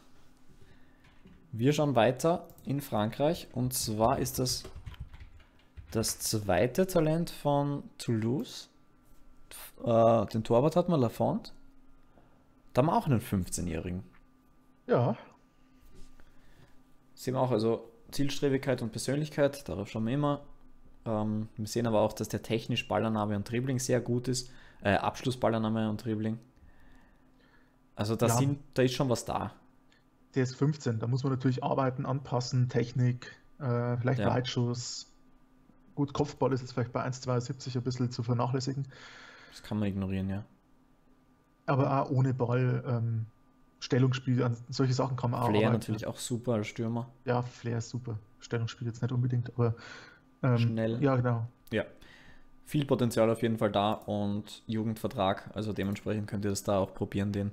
Wir schauen weiter in Frankreich und zwar ist das das zweite Talent von Toulouse. Äh, den Torwart hat man Lafont. Da haben wir auch einen 15-Jährigen. Ja, Sehen wir auch also Zielstrebigkeit und Persönlichkeit, darauf schauen wir immer. Ähm, wir sehen aber auch, dass der technisch Ballannahme und Dribbling sehr gut ist. Äh, Abschluss Ballannahme und Dribbling. Also da, Ja. sind, da ist schon was da. der ist 15, da muss man natürlich arbeiten, anpassen, Technik, äh, vielleicht Ja. Weitschuss. Gut, Kopfball ist jetzt vielleicht bei 1,72 ein bisschen zu vernachlässigen, Das kann man ignorieren, ja. aber auch ohne Ball, ähm, Stellungsspiel, an solche Sachen kann man auch Flair natürlich auch super als Stürmer. Ja, Flair ist super. Stellungsspiel jetzt nicht unbedingt, aber ähm, Schnell. Ja, genau. Ja. viel Potenzial auf jeden Fall da und Jugendvertrag, also dementsprechend könnt ihr das da auch probieren, den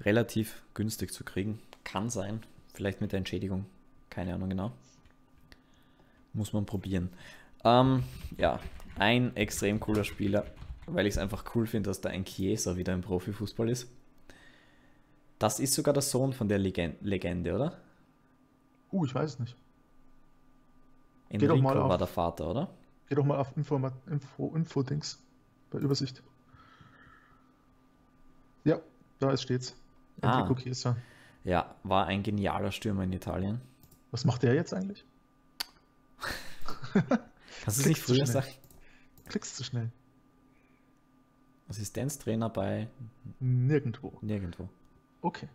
relativ günstig zu kriegen. Kann sein, vielleicht mit der Entschädigung, keine Ahnung genau. Muss man probieren. Ähm, ja, ein extrem cooler Spieler, weil ich es einfach cool finde, dass da ein Chiesa wieder im Profifußball ist. Das ist sogar der Sohn von der Legen Legende, oder? Uh, ich weiß es nicht. Enrico doch mal auf- war der Vater, oder? Geh doch mal auf Info, Info, Info-Dings bei Übersicht. Ja, da ist steht's. Ah. Enrico Chiesa. Ja, war ein genialer Stürmer in Italien. Was macht der jetzt eigentlich? Kannst du es nicht früher sagen? Klickst zu schnell. Assistenztrainer bei Nirgendwo. nirgendwo. Okay,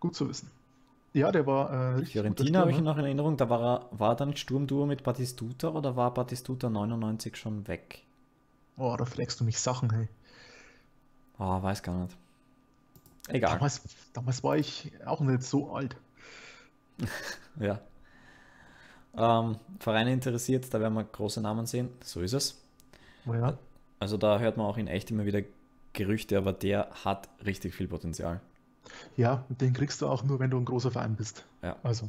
gut zu wissen. Ja, der war äh, Fiorentina habe ich Stürmer. noch in Erinnerung, da war er, war dann Sturmduo mit Batistuta oder war Batistuta 99 schon weg? Oh, da fragst du mich Sachen, hey. Ah, weiß gar nicht. Egal. Damals, damals war ich auch nicht so alt. Ja. Ähm, Vereine interessiert, da werden wir große Namen sehen. So ist es. Aber ja, Also da hört man auch in echt immer wieder Gerüchte, aber der hat richtig viel Potenzial. Ja, den kriegst du auch nur, wenn du ein großer Verein bist. Ja. Also,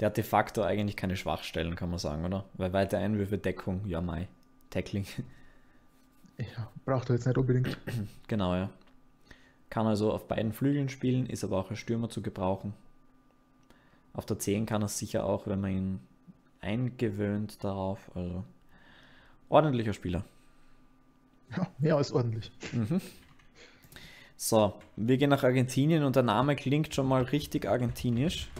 Der hat de facto eigentlich keine Schwachstellen, kann man sagen, oder? Weil weite Einwürfe, Deckung, ja, Mai. Tackling. ja, braucht er jetzt nicht unbedingt. Genau, ja. Kann also auf beiden Flügeln spielen, ist aber auch als Stürmer zu gebrauchen. Auf der 10 kann er sicher auch, wenn man ihn eingewöhnt darauf. Also ordentlicher Spieler. Ja, mehr als ordentlich. Mhm. So, wir gehen nach Argentinien und der Name klingt schon mal richtig argentinisch.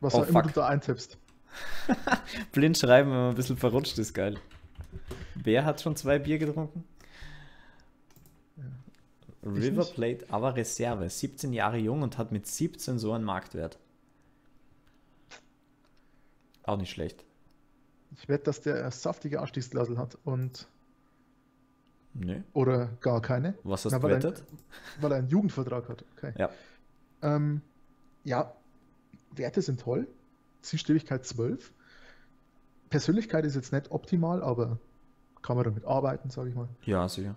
Was Oh, immer du da eintippst. Blind schreiben, wenn man ein bisschen verrutscht ist, geil. Wer hat schon zwei Bier getrunken? River nicht. Plate, aber Reserve. 17 Jahre jung und hat mit 17 so einen Marktwert. Auch nicht schlecht. Ich wette, dass der saftige Anstiegsglasel hat und Nö. oder gar keine, Was hast Na, du weil er- wettet? weil er einen Jugendvertrag hat. Okay. Ja. Ähm, ja, Werte sind toll. Zielstrebigkeit 12. Persönlichkeit ist jetzt nicht optimal, aber kann man damit arbeiten, sage ich mal. Ja, sicher.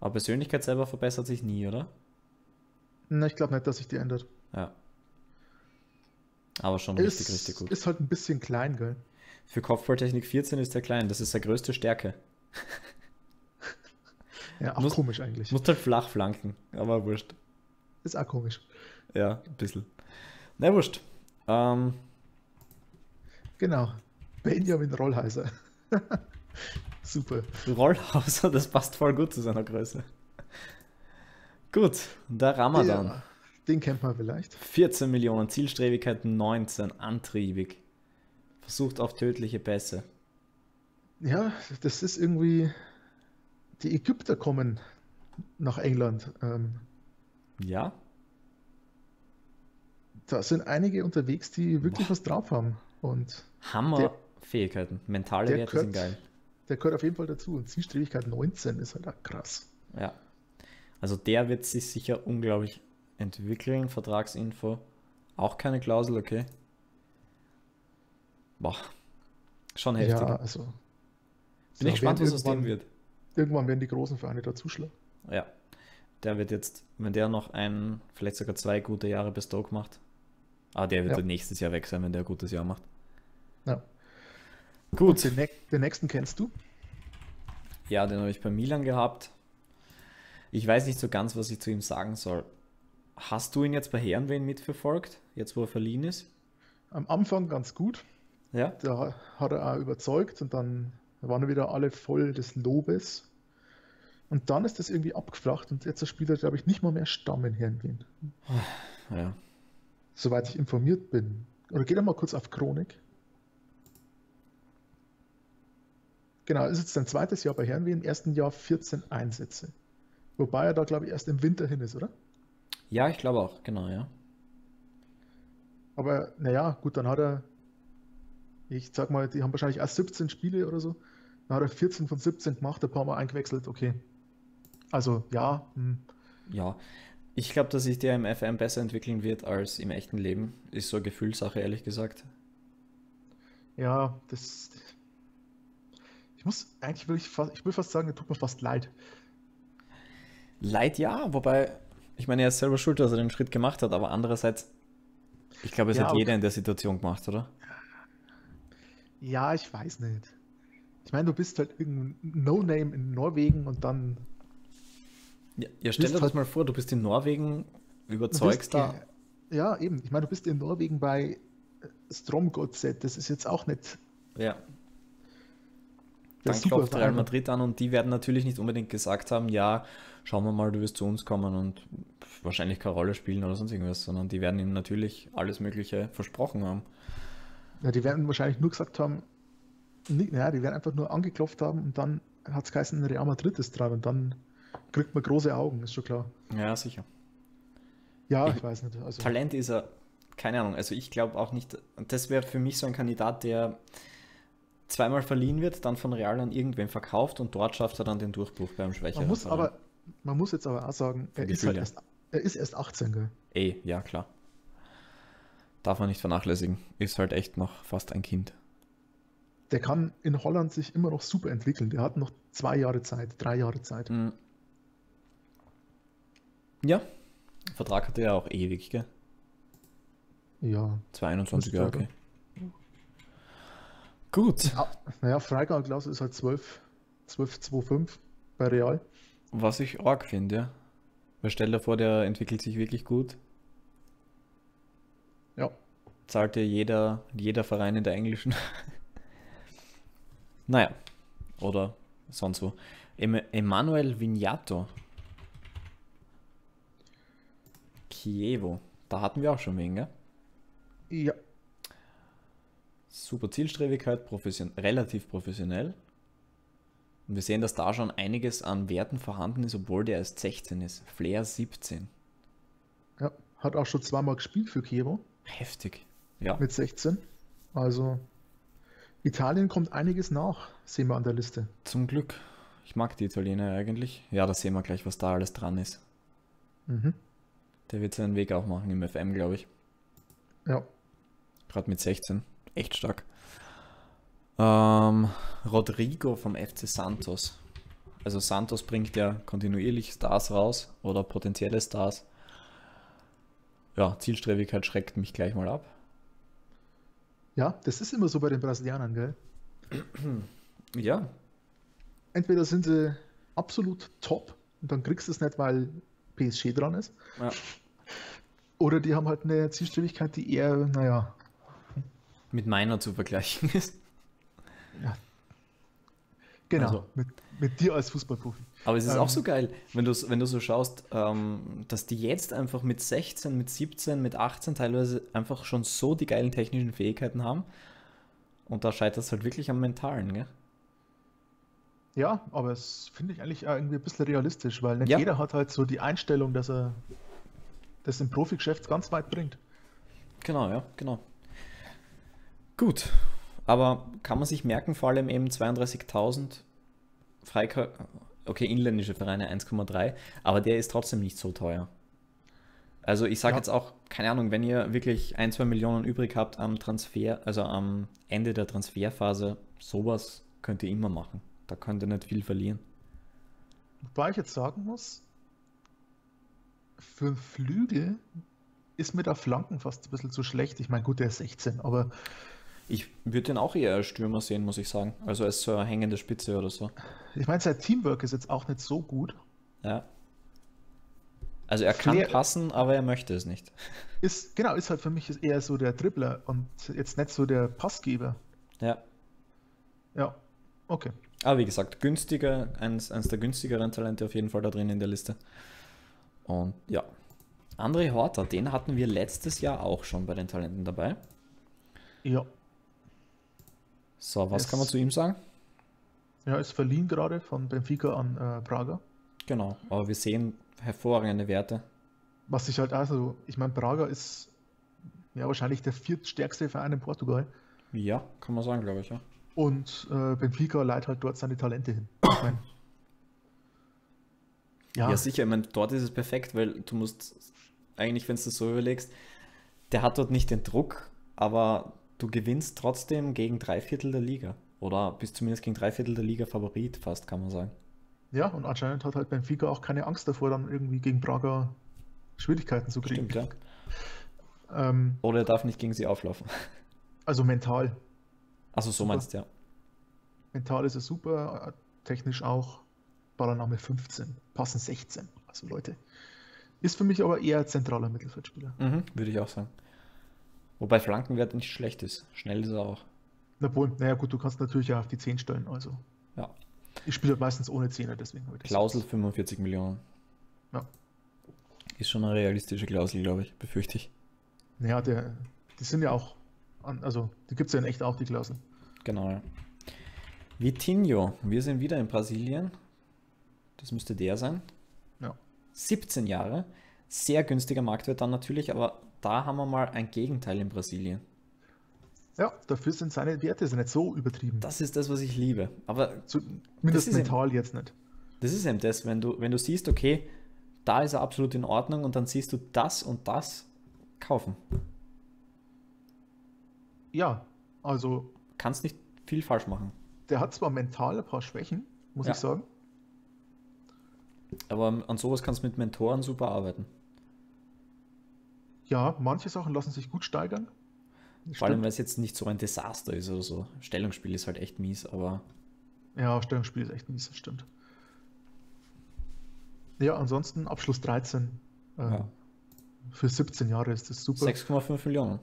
Aber Persönlichkeit selber verbessert sich nie, oder? Na, ich glaube nicht, dass sich die ändert. Ja. Aber schon Ist, richtig, richtig gut. ist halt ein bisschen klein, gell? Für Kopfballtechnik 14 ist er klein. Das ist seine größte Stärke. Ja, auch Muss- komisch eigentlich. Muss halt flach flanken, aber wurscht. Ist auch komisch. Ja, ein bisschen. Na, wurscht. Ähm, Genau. Benjamin Rollheiser. Super. Rollhauser, das passt voll gut zu seiner Größe. Gut, der Ramadan. Ja, den kennt man vielleicht. 14 Millionen, Zielstrebigkeit 19, antriebig. Versucht auf tödliche Pässe. Ja, das ist irgendwie. Die Ägypter kommen nach England. Ähm, Ja, da sind einige unterwegs, die wirklich was drauf haben. Und Hammer Der- Fähigkeiten. Mentale Werte sind gehört- geil. der gehört auf jeden Fall dazu. Und Zielstrebigkeit 19 ist halt auch krass. Ja. Also der wird sich sicher unglaublich entwickeln. Vertragsinfo. Auch keine Klausel, okay. Boah. Schon heftig. Ja, also. Bin ich gespannt, was aus dem wird. Irgendwann werden die großen Vereine da zuschlagen. Ja. Der wird jetzt, wenn der noch ein, vielleicht sogar zwei gute Jahre bei Stoke macht. Aber der wird Ja. nächstes Jahr weg sein, wenn der ein gutes Jahr macht. Ja. Gut. Den, ne den nächsten kennst du? Ja, den habe ich bei Milan gehabt. Ich weiß nicht so ganz, was ich zu ihm sagen soll. Hast du ihn jetzt bei Herrenwehen mitverfolgt, jetzt wo er verliehen ist? Am Anfang ganz gut. Ja. Da hat er auch überzeugt und dann waren wieder alle voll des Lobes. Und dann ist das irgendwie abgeflacht und jetzt spielt er, glaube ich, nicht mal mehr Stamm in Herrenwehen. Ja. Soweit ich informiert bin. Oder geht er mal kurz auf Chronik. Genau, ist jetzt sein zweites Jahr bei Herrenwehen, im ersten Jahr 14 Einsätze. Wobei er da, glaube ich, erst im Winter hin ist, oder? Ja, ich glaube auch, genau, ja. Aber naja, gut, dann hat er, ich sag mal, die haben wahrscheinlich erst 17 Spiele oder so. Dann hat er 14 von 17 gemacht, ein paar Mal eingewechselt, okay. Also ja, hm, Ja. Ich glaube, dass sich der im FM besser entwickeln wird als im echten Leben. Ist so eine Gefühlssache, ehrlich gesagt. ja, das, Ich muss, eigentlich will ich fast, ich will fast sagen, er tut mir fast leid. Leid ja, wobei, ich meine, er ist selber schuld, dass er den Schritt gemacht hat, aber andererseits, ich glaube, es Ja, hat jeder in der Situation gemacht, oder? Ja, ich weiß nicht. Ich meine, du bist halt irgendein No-Name in Norwegen und dann Ja, ja stell dir das halt- mal vor, du bist in Norwegen, überzeugst da. Ja, eben. Ich meine, du bist in Norwegen bei Stromgodset. Das ist jetzt auch nicht Ja, dann klopft Real. Madrid an und die werden natürlich nicht unbedingt gesagt haben, ja, schauen wir mal, du wirst zu uns kommen und wahrscheinlich keine Rolle spielen oder sonst irgendwas, sondern die werden ihm natürlich alles Mögliche versprochen haben. Ja, die werden wahrscheinlich nur gesagt haben, nicht, ja, die werden einfach nur angeklopft haben und dann hat es geheißen, Real Madrid ist dran und dann kriegt man große Augen, ist schon klar. Ja, sicher. Ja, Ich- ich, weiß nicht. Also, Talent ist er, keine Ahnung, also ich glaube auch nicht, das wäre für mich so ein Kandidat, der zweimal verliehen wird, dann von Real an irgendwen verkauft und dort schafft er dann den Durchbruch beim schwächeren man muss aber, man muss jetzt aber auch sagen, er ist, halt erst, er ist erst 18, gell? Eh, ja klar. Darf man nicht vernachlässigen. Ist halt echt noch fast ein Kind. Der kann in Holland sich immer noch super entwickeln. Der hat noch zwei Jahre Zeit, drei Jahre Zeit. Mhm. Ja, Vertrag hatte er auch ewig, gell? Ja. 22 Müsste Jahre, okay. Gut. Ah, naja, Freigabeklausel ist halt 12, 12,25 bei Real. Was ich arg finde, ja. Weil stell dir vor, der entwickelt sich wirklich gut. Ja. Zahlt dir jeder, jeder Verein in der englischen. naja. Oder sonst wo. Em Emanuel Vignato. Chievo. Da hatten wir auch schon wen, gell? Ja. Super Zielstrebigkeit, profession relativ professionell. Und wir sehen, dass da schon einiges an Werten vorhanden ist, obwohl der erst 16 ist. Flair 17. ja. Hat auch schon zweimal gespielt für Chievo Heftig. Ja. mit 16. Also Italien kommt einiges nach, sehen wir an der Liste. Zum Glück. Ich mag die Italiener eigentlich. Ja, da sehen wir gleich, was da alles dran ist. Mhm. Der wird seinen Weg auch machen im FM, glaube ich. Ja. Gerade mit 16. Echt stark. Ähm, Rodrigo vom FC Santos. Also Santos bringt ja kontinuierlich Stars raus oder potenzielle Stars. Ja, Zielstrebigkeit schreckt mich gleich mal ab. Ja, das ist immer so bei den Brasilianern, gell? Ja, Entweder sind sie absolut top und dann kriegst du es nicht, weil PSG dran ist. Ja. Oder die haben halt eine Zielstrebigkeit, die eher, naja, mit meiner zu vergleichen ist. genau, Also- mit, mit dir als Fußballprofi. Aber es ist Ähm. auch so geil, wenn du, wenn du so schaust, ähm, dass die jetzt einfach mit 16, mit 17, mit 18 teilweise einfach schon so die geilen technischen Fähigkeiten haben. Und da scheitert es halt wirklich am Mentalen, gell? Ja, aber es finde ich eigentlich irgendwie ein bisschen realistisch, weil nicht Ja. jeder hat halt so die Einstellung, dass er das im Profigeschäft ganz weit bringt. Genau, ja, genau. Gut, aber kann man sich merken, vor allem eben 32.000 Freika okay, inländische Vereine 1,3, aber der ist trotzdem nicht so teuer. Also ich sage Ja. jetzt auch, keine Ahnung, wenn ihr wirklich ein, zwei Millionen übrig habt am Transfer, also am Ende der Transferphase, sowas könnt ihr immer machen. Da könnt ihr nicht viel verlieren. Wobei ich jetzt sagen muss, für einen Flügel ist mir der Flanken fast ein bisschen zu schlecht. Ich meine, gut, der ist 16, aber Ich würde den auch eher als Stürmer sehen, muss ich sagen. Also als so eine hängende Spitze oder so. ich meine, sein Teamwork ist jetzt auch nicht so gut. Ja. Also er kann Flair- passen, aber er möchte es nicht. Ist, genau, ist halt für mich eher so der Dribbler und jetzt nicht so der Passgeber. Ja. Ja, okay. Aber wie gesagt, günstiger, eins, eins der günstigeren Talente auf jeden Fall da drin in der Liste. Und ja. André Horta, den hatten wir letztes Jahr auch schon bei den Talenten dabei. Ja, So, was Es- kann man zu ihm sagen? ja ist verliehen gerade von Benfica an äh, Braga. Genau, aber wir sehen hervorragende Werte. Was sich halt also, ich meine, Braga ist ja wahrscheinlich der viertstärkste Verein in Portugal. Ja, kann man sagen, glaube ich, ja. Und äh, Benfica leitet halt dort seine Talente hin. Ich mein, ja, Ja, sicher, ich meine, dort ist es perfekt, weil du musst eigentlich, wenn du das so überlegst, der hat dort nicht den Druck, aber du gewinnst trotzdem gegen drei Viertel der Liga. Oder bis zumindest gegen drei Viertel der Liga Favorit, fast kann man sagen. Ja, und anscheinend hat halt Benfica auch keine Angst davor, dann irgendwie gegen Braga Schwierigkeiten zu kriegen. Stimmt, ja. Ähm, Oder er darf nicht gegen sie auflaufen. Also mental. Also so meinst du, ja. Mental ist er super, technisch auch. Ballername 15, passen 16. Also Leute. Ist für mich aber eher zentraler Mittelfeldspieler. Mhm, würde ich auch sagen. Wobei Flankenwert nicht schlecht ist. Schnell ist er auch. Na wohl, naja gut, du kannst natürlich ja auf die 10 stellen, also. Ja. Ich spiele meistens ohne 10er, deswegen ich Klausel 45 Millionen. Ja. Ist schon eine realistische Klausel, glaube ich, befürchte ich. Naja, der, die sind ja auch, an, also die gibt es ja in echt auch, die Klausel. Genau. Vitinho, wir sind wieder in Brasilien. Das müsste der sein. Ja. 17 Jahre. Sehr günstiger Marktwert dann natürlich, aber da haben wir mal ein Gegenteil in Brasilien. Ja, dafür sind seine Werte nicht so übertrieben. Das ist das, was ich liebe. Aber zumindest mental eben, jetzt nicht. Das ist eben das, wenn du, wenn du siehst, okay, da ist er absolut in Ordnung und dann siehst du das und das kaufen. Ja, also. Kannst nicht viel falsch machen. Der hat zwar mental ein paar Schwächen, muss ja. ich sagen. Aber an sowas kannst du mit Mentoren super arbeiten. Ja, manche Sachen lassen sich gut steigern. Vor allem, weil es jetzt nicht so ein Desaster ist oder so. Stellungsspiel ist halt echt mies, aber. Ja, Stellungsspiel ist echt mies, das stimmt. Ja, ansonsten Abschluss 13. Äh, ja. Für 17 Jahre ist das super. 6,5 Millionen.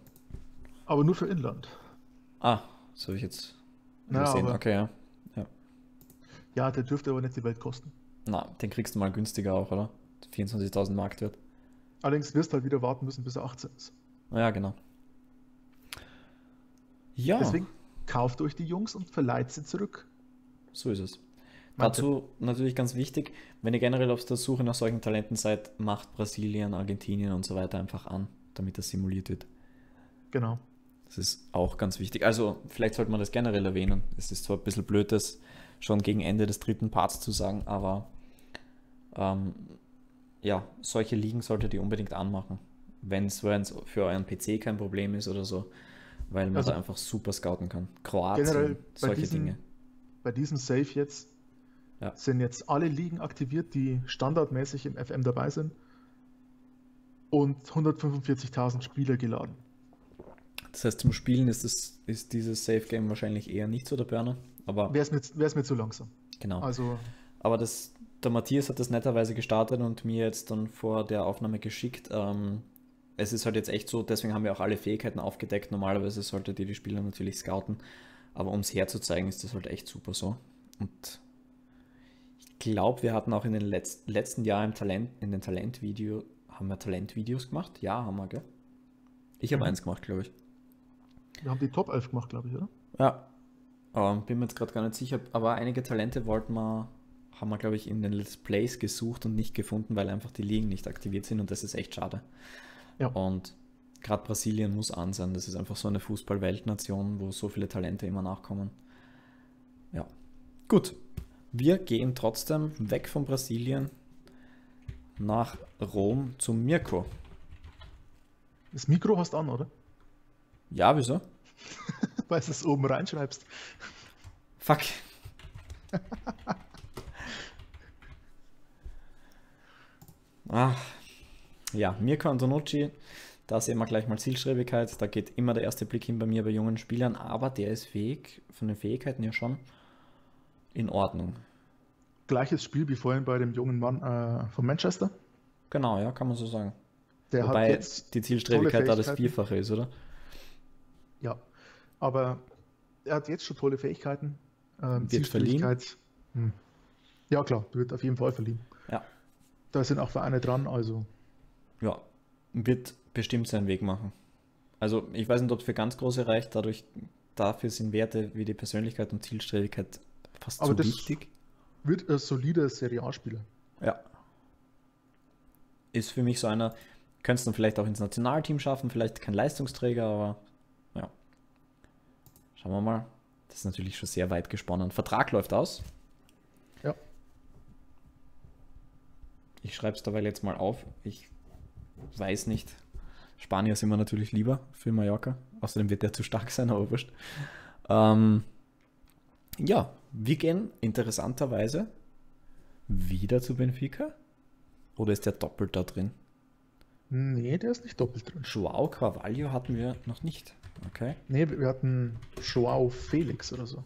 Aber nur für Inland. Ah, so habe ich jetzt gesehen. Aber, okay, ja. ja. Ja, der dürfte aber nicht die Welt kosten. Na, den kriegst du mal günstiger auch, oder? 24.000 Marktwert. Allerdings wirst du halt wieder warten müssen, bis er 18 ist. Ja, genau. Ja. Deswegen kauft euch die Jungs und verleiht sie zurück. So ist es. Dazu natürlich ganz wichtig, wenn ihr generell auf der Suche nach solchen Talenten seid, macht Brasilien, Argentinien und so weiter einfach an, damit das simuliert wird. Genau. Das ist auch ganz wichtig. Also, vielleicht sollte man das generell erwähnen. Es ist zwar ein bisschen blöd, das schon gegen Ende des dritten Parts zu sagen, aber ähm, ja, solche Ligen solltet ihr unbedingt anmachen. Wenn es für euren PC kein Problem ist oder so, weil man also da einfach super scouten kann. Kroatien, generell solche diesen, Dinge. Bei diesem Safe jetzt ja. sind jetzt alle Ligen aktiviert, die standardmäßig im FM dabei sind und 145.000 Spieler geladen. Das heißt, zum Spielen ist, das, ist dieses Safe Game wahrscheinlich eher nicht so der Burner. Aber wäre es mir, mir zu langsam. Genau. Also, aber das, der Matthias hat das netterweise gestartet und mir jetzt dann vor der Aufnahme geschickt. Ähm, es ist halt jetzt echt so, deswegen haben wir auch alle Fähigkeiten aufgedeckt. Normalerweise solltet ihr die Spieler natürlich scouten, aber um es herzuzeigen, ist das halt echt super so. Und ich glaube, wir hatten auch in den Letz letzten Jahren im Talent, in den Talentvideo, haben wir Talentvideos gemacht? Ja, haben wir, gell? Ich habe mhm. eins gemacht, glaube ich. Wir haben die Top 11 gemacht, glaube ich, oder? Ja. Ähm, bin mir jetzt gerade gar nicht sicher, aber einige Talente wollten wir haben wir, glaube ich, in den Let's Plays gesucht und nicht gefunden, weil einfach die Ligen nicht aktiviert sind und das ist echt schade. Ja. Und gerade Brasilien muss an sein. Das ist einfach so eine Fußball-Weltnation, wo so viele Talente immer nachkommen. Ja. Gut. Wir gehen trotzdem weg von Brasilien nach Rom zum Mirko. Das Mikro hast du an, oder? Ja, wieso? Weil du es oben reinschreibst. Fuck. Ach, ja, Mirko Antonucci, da sehen wir gleich mal Zielstrebigkeit. Da geht immer der erste Blick hin bei mir bei jungen Spielern, aber der ist fähig, von den Fähigkeiten ja schon in Ordnung. Gleiches Spiel wie vorhin bei dem jungen Mann äh, von Manchester? Genau, ja, kann man so sagen. Der Wobei jetzt die Zielstrebigkeit da das Vierfache ist, oder? Ja, aber er hat jetzt schon tolle Fähigkeiten. Ähm, wird verliehen? Hm. Ja, klar, wird auf jeden Fall verliehen. Ja, da sind auch Vereine dran, also. Ja, wird bestimmt seinen Weg machen. Also ich weiß nicht, ob es für ganz große reicht, dadurch, dafür sind Werte wie die Persönlichkeit und Zielstrebigkeit fast Aber zu wichtig. Wird ein solider Serie A-Spieler. Ja. Ist für mich so einer, könntest du vielleicht auch ins Nationalteam schaffen, vielleicht kein Leistungsträger, aber ja. Schauen wir mal. Das ist natürlich schon sehr weit gesponnen. Vertrag läuft aus. Ich schreibe es dabei jetzt mal auf. Ich weiß nicht. Spanier sind wir natürlich lieber für Mallorca. Außerdem wird der zu stark sein, aber wurscht. Ähm, Ja, wir gehen interessanterweise wieder zu Benfica. Oder ist der doppelt da drin? Nee, der ist nicht doppelt drin. Joao Carvalho hatten wir noch nicht. Okay. Nee, wir hatten Joao Felix oder so.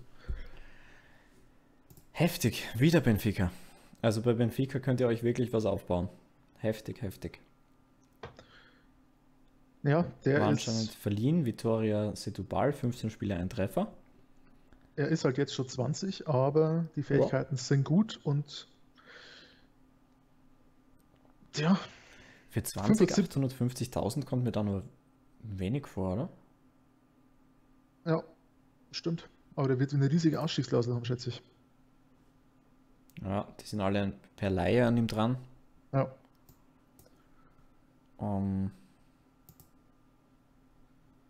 Heftig, wieder Benfica. Also bei Benfica könnt ihr euch wirklich was aufbauen. Heftig, heftig. Ja, der War ist, anscheinend verliehen. Vittoria Setubal, 15 Spiele, ein Treffer. er ist halt jetzt schon 20, aber die Fähigkeiten sind gut und ja, Für 20, 75 850.000 kommt mir da nur wenig vor, oder? ja, stimmt. Aber der wird eine riesige Ausstiegsklausel haben, schätze ich. Ja, die sind alle per Leihe an ihm dran. Ja, Um,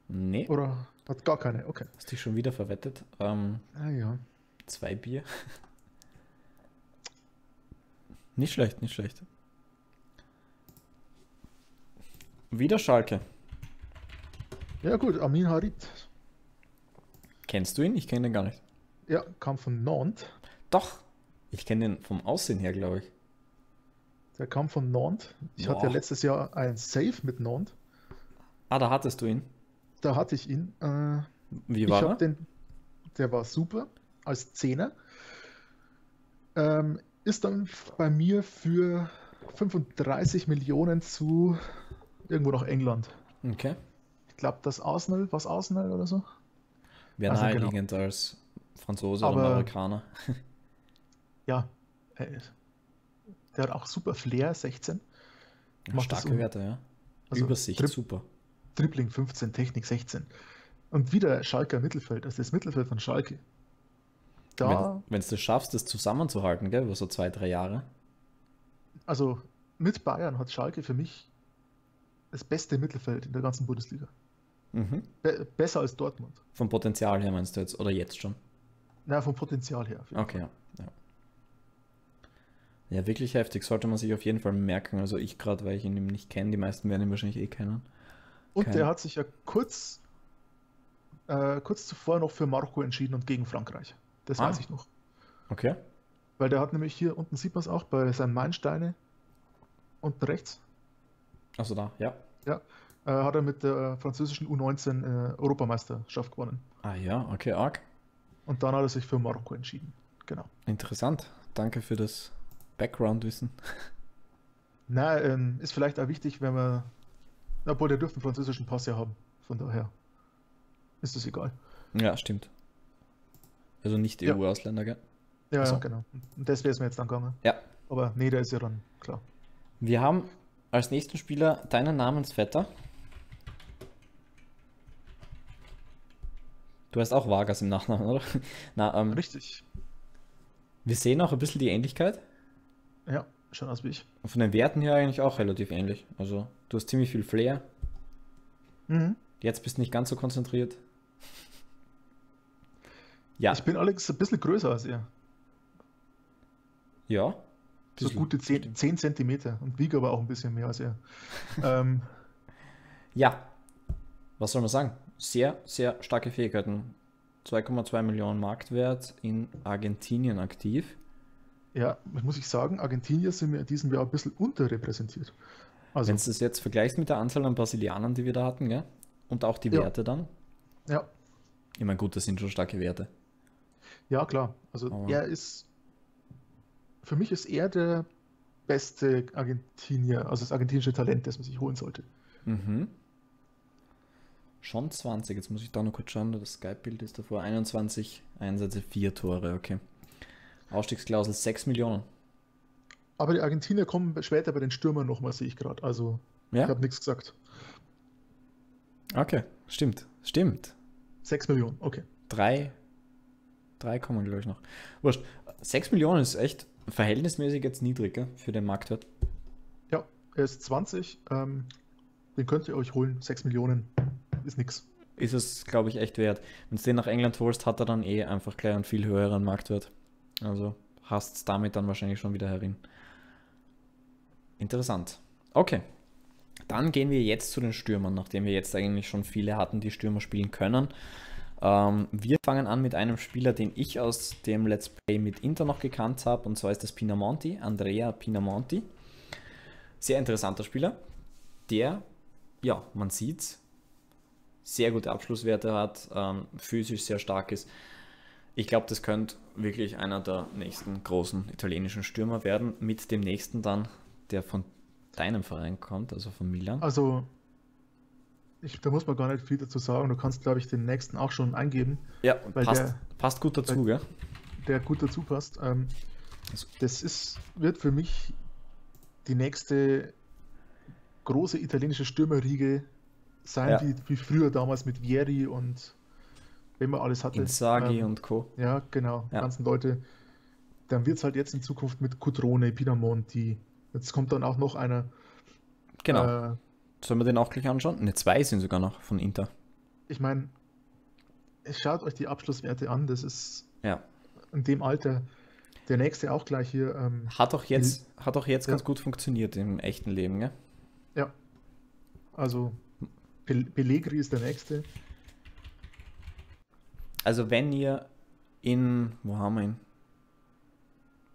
nee, oder hat gar keine, okay. hast dich schon wieder verwettet. Ähm, Ah ja. zwei Bier. nicht schlecht, nicht schlecht. Wieder Schalke. Ja gut, Amin Harit. Kennst du ihn? Ich kenne den gar nicht. Ja, kam von Nantes. Doch, ich kenne den vom Aussehen her, glaube ich. Der kam von Nantes. Ich hatte ja Boah. letztes Jahr ein Save mit Nantes. Ah, da hattest du ihn. Da hatte ich ihn. Äh, Wie war er? den, der war super als Zehner. Ähm, ist dann bei mir für 35 Millionen zu irgendwo nach England. Okay. Ich glaube, das Arsenal, was Arsenal oder so? Wäre Also, genau. naheliegend als Franzose oder Amerikaner. Ja, der hat auch super Flair, 16. Macht Starke um- Werte, ja. Also Übersicht, Tri- super. Dribbling 15, Technik 16. Und wieder Schalker Mittelfeld, also das Mittelfeld von Schalke. Da, Wenn du es schaffst, das zusammenzuhalten, gell, über so zwei, drei Jahre. also mit Bayern hat Schalke für mich das beste Mittelfeld in der ganzen Bundesliga. Mhm. Be besser als Dortmund. Vom Potenzial her meinst du jetzt, oder jetzt schon? Na, vom Potenzial her. Okay, ja. ja. Ja, wirklich heftig. Sollte man sich auf jeden Fall merken. Also ich gerade, weil ich ihn nicht kenne. Die meisten werden ihn wahrscheinlich eh kennen. Und Kein- der hat sich ja kurz, äh, kurz zuvor noch für Marokko entschieden und gegen Frankreich. Das Ah. weiß ich noch. Okay. Weil der hat nämlich hier unten sieht man es auch bei seinen Meilensteine unten rechts. Also da, ja. Äh, hat er mit der französischen U19 äh, Europameisterschaft gewonnen. Ah ja, okay, arg. Und dann hat er sich für Marokko entschieden. Genau. Interessant. Danke für das Background-Wissen. Na, ähm, ist vielleicht auch wichtig, wenn man. Obwohl, der dürfte einen französischen Pass ja haben. Von daher ist das egal. Ja, stimmt. Also nicht Ja. EU-Ausländer, gell? Ja, so. ja, genau. Und das wäre es mir jetzt dann gegangen. Ja. Aber nee, der ist ja dann klar. Wir haben als nächsten Spieler deinen Namensvetter. Du heißt auch Vargas im Nachnamen, oder? Na, ähm, Richtig. wir sehen auch ein bisschen die Ähnlichkeit. Ja, schon aus wie ich. Und Von den Werten her eigentlich auch relativ ähnlich. Also, du hast ziemlich viel Flair. Mhm. Jetzt bist du nicht ganz so konzentriert. Ja, Ich bin allerdings ein bisschen größer als er. ja. So gute 10, 10 Zentimeter und wiege aber auch ein bisschen mehr als er. ähm, Ja, was soll man sagen? Sehr, sehr starke Fähigkeiten. 2,2 Millionen Marktwert in Argentinien aktiv. Ja, muss ich sagen, Argentinier sind mir in diesem Jahr ein bisschen unterrepräsentiert. Also, Wenn du das jetzt vergleichst mit der Anzahl an Brasilianern, die wir da hatten, gell? Und auch die Ja. Werte dann. ja, Ich meine, gut, das sind schon starke Werte. ja, klar. Also, Aber- er ist, für mich ist er der beste Argentinier, also das argentinische Talent, das man sich holen sollte. Mhm. Schon 20. Jetzt muss ich da noch kurz schauen. Das Skype-Bild ist davor. 21 Einsätze, 4 Tore. Okay. Ausstiegsklausel 6 Millionen. Aber die Argentinier kommen später bei den Stürmern nochmal, sehe ich gerade. Also, ich Ja? habe nichts gesagt. Okay. Stimmt. Stimmt. 6 Millionen, okay. Drei. Drei kommen, glaube ich, noch. Wurscht. 6 Millionen ist echt verhältnismäßig jetzt niedrig gell, für den Marktwert. Ja, er ist 20. Ähm, den könnt ihr euch holen. 6 Millionen ist nix. Ist es, glaube ich, echt wert. Wenn du den nach England holst, hat er dann eh einfach gleich einen viel höheren Marktwert. Also hast damit dann wahrscheinlich schon wieder herin. Interessant. Okay. Dann gehen wir jetzt zu den Stürmern, nachdem wir jetzt eigentlich schon viele hatten, die Stürmer spielen können. Ähm, wir fangen an mit einem Spieler, den ich aus dem Let's Play mit Inter noch gekannt habe, und zwar ist das Pinamonti, Andrea Pinamonti. Sehr interessanter Spieler, der, ja, man sieht, sehr gute Abschlusswerte hat, ähm, physisch sehr stark ist. Ich glaube, das könnte wirklich einer der nächsten großen italienischen Stürmer werden, mit dem nächsten dann, der von deinem Verein kommt, also von Milan. Also, ich, da muss man gar nicht viel dazu sagen. Du kannst, glaube ich, den nächsten auch schon eingeben. Ja, passt, der, passt gut dazu, gell? Der gut dazu passt. Ähm, das ist, wird für mich die nächste große italienische Stürmerriege sein, ja. wie, wie früher damals mit Vieri und wenn man alles hatte. Inzaghi ähm, und Co. Ja, genau, ja. ganzen Leute. Dann wird es halt jetzt in Zukunft mit Cutrone, Pinamonti. Jetzt kommt dann auch noch einer. Genau. Äh, Sollen wir den auch gleich anschauen? Ne, zwei sind sogar noch von Inter. Ich meine, schaut euch die Abschlusswerte an. Das ist ja. in dem Alter der nächste auch gleich hier. Ähm, hat auch jetzt, die, hat auch jetzt ja. ganz gut funktioniert im echten Leben, gell? Ja. Also Pellegri ist der nächste. Also wenn ihr in, wo haben wir ihn?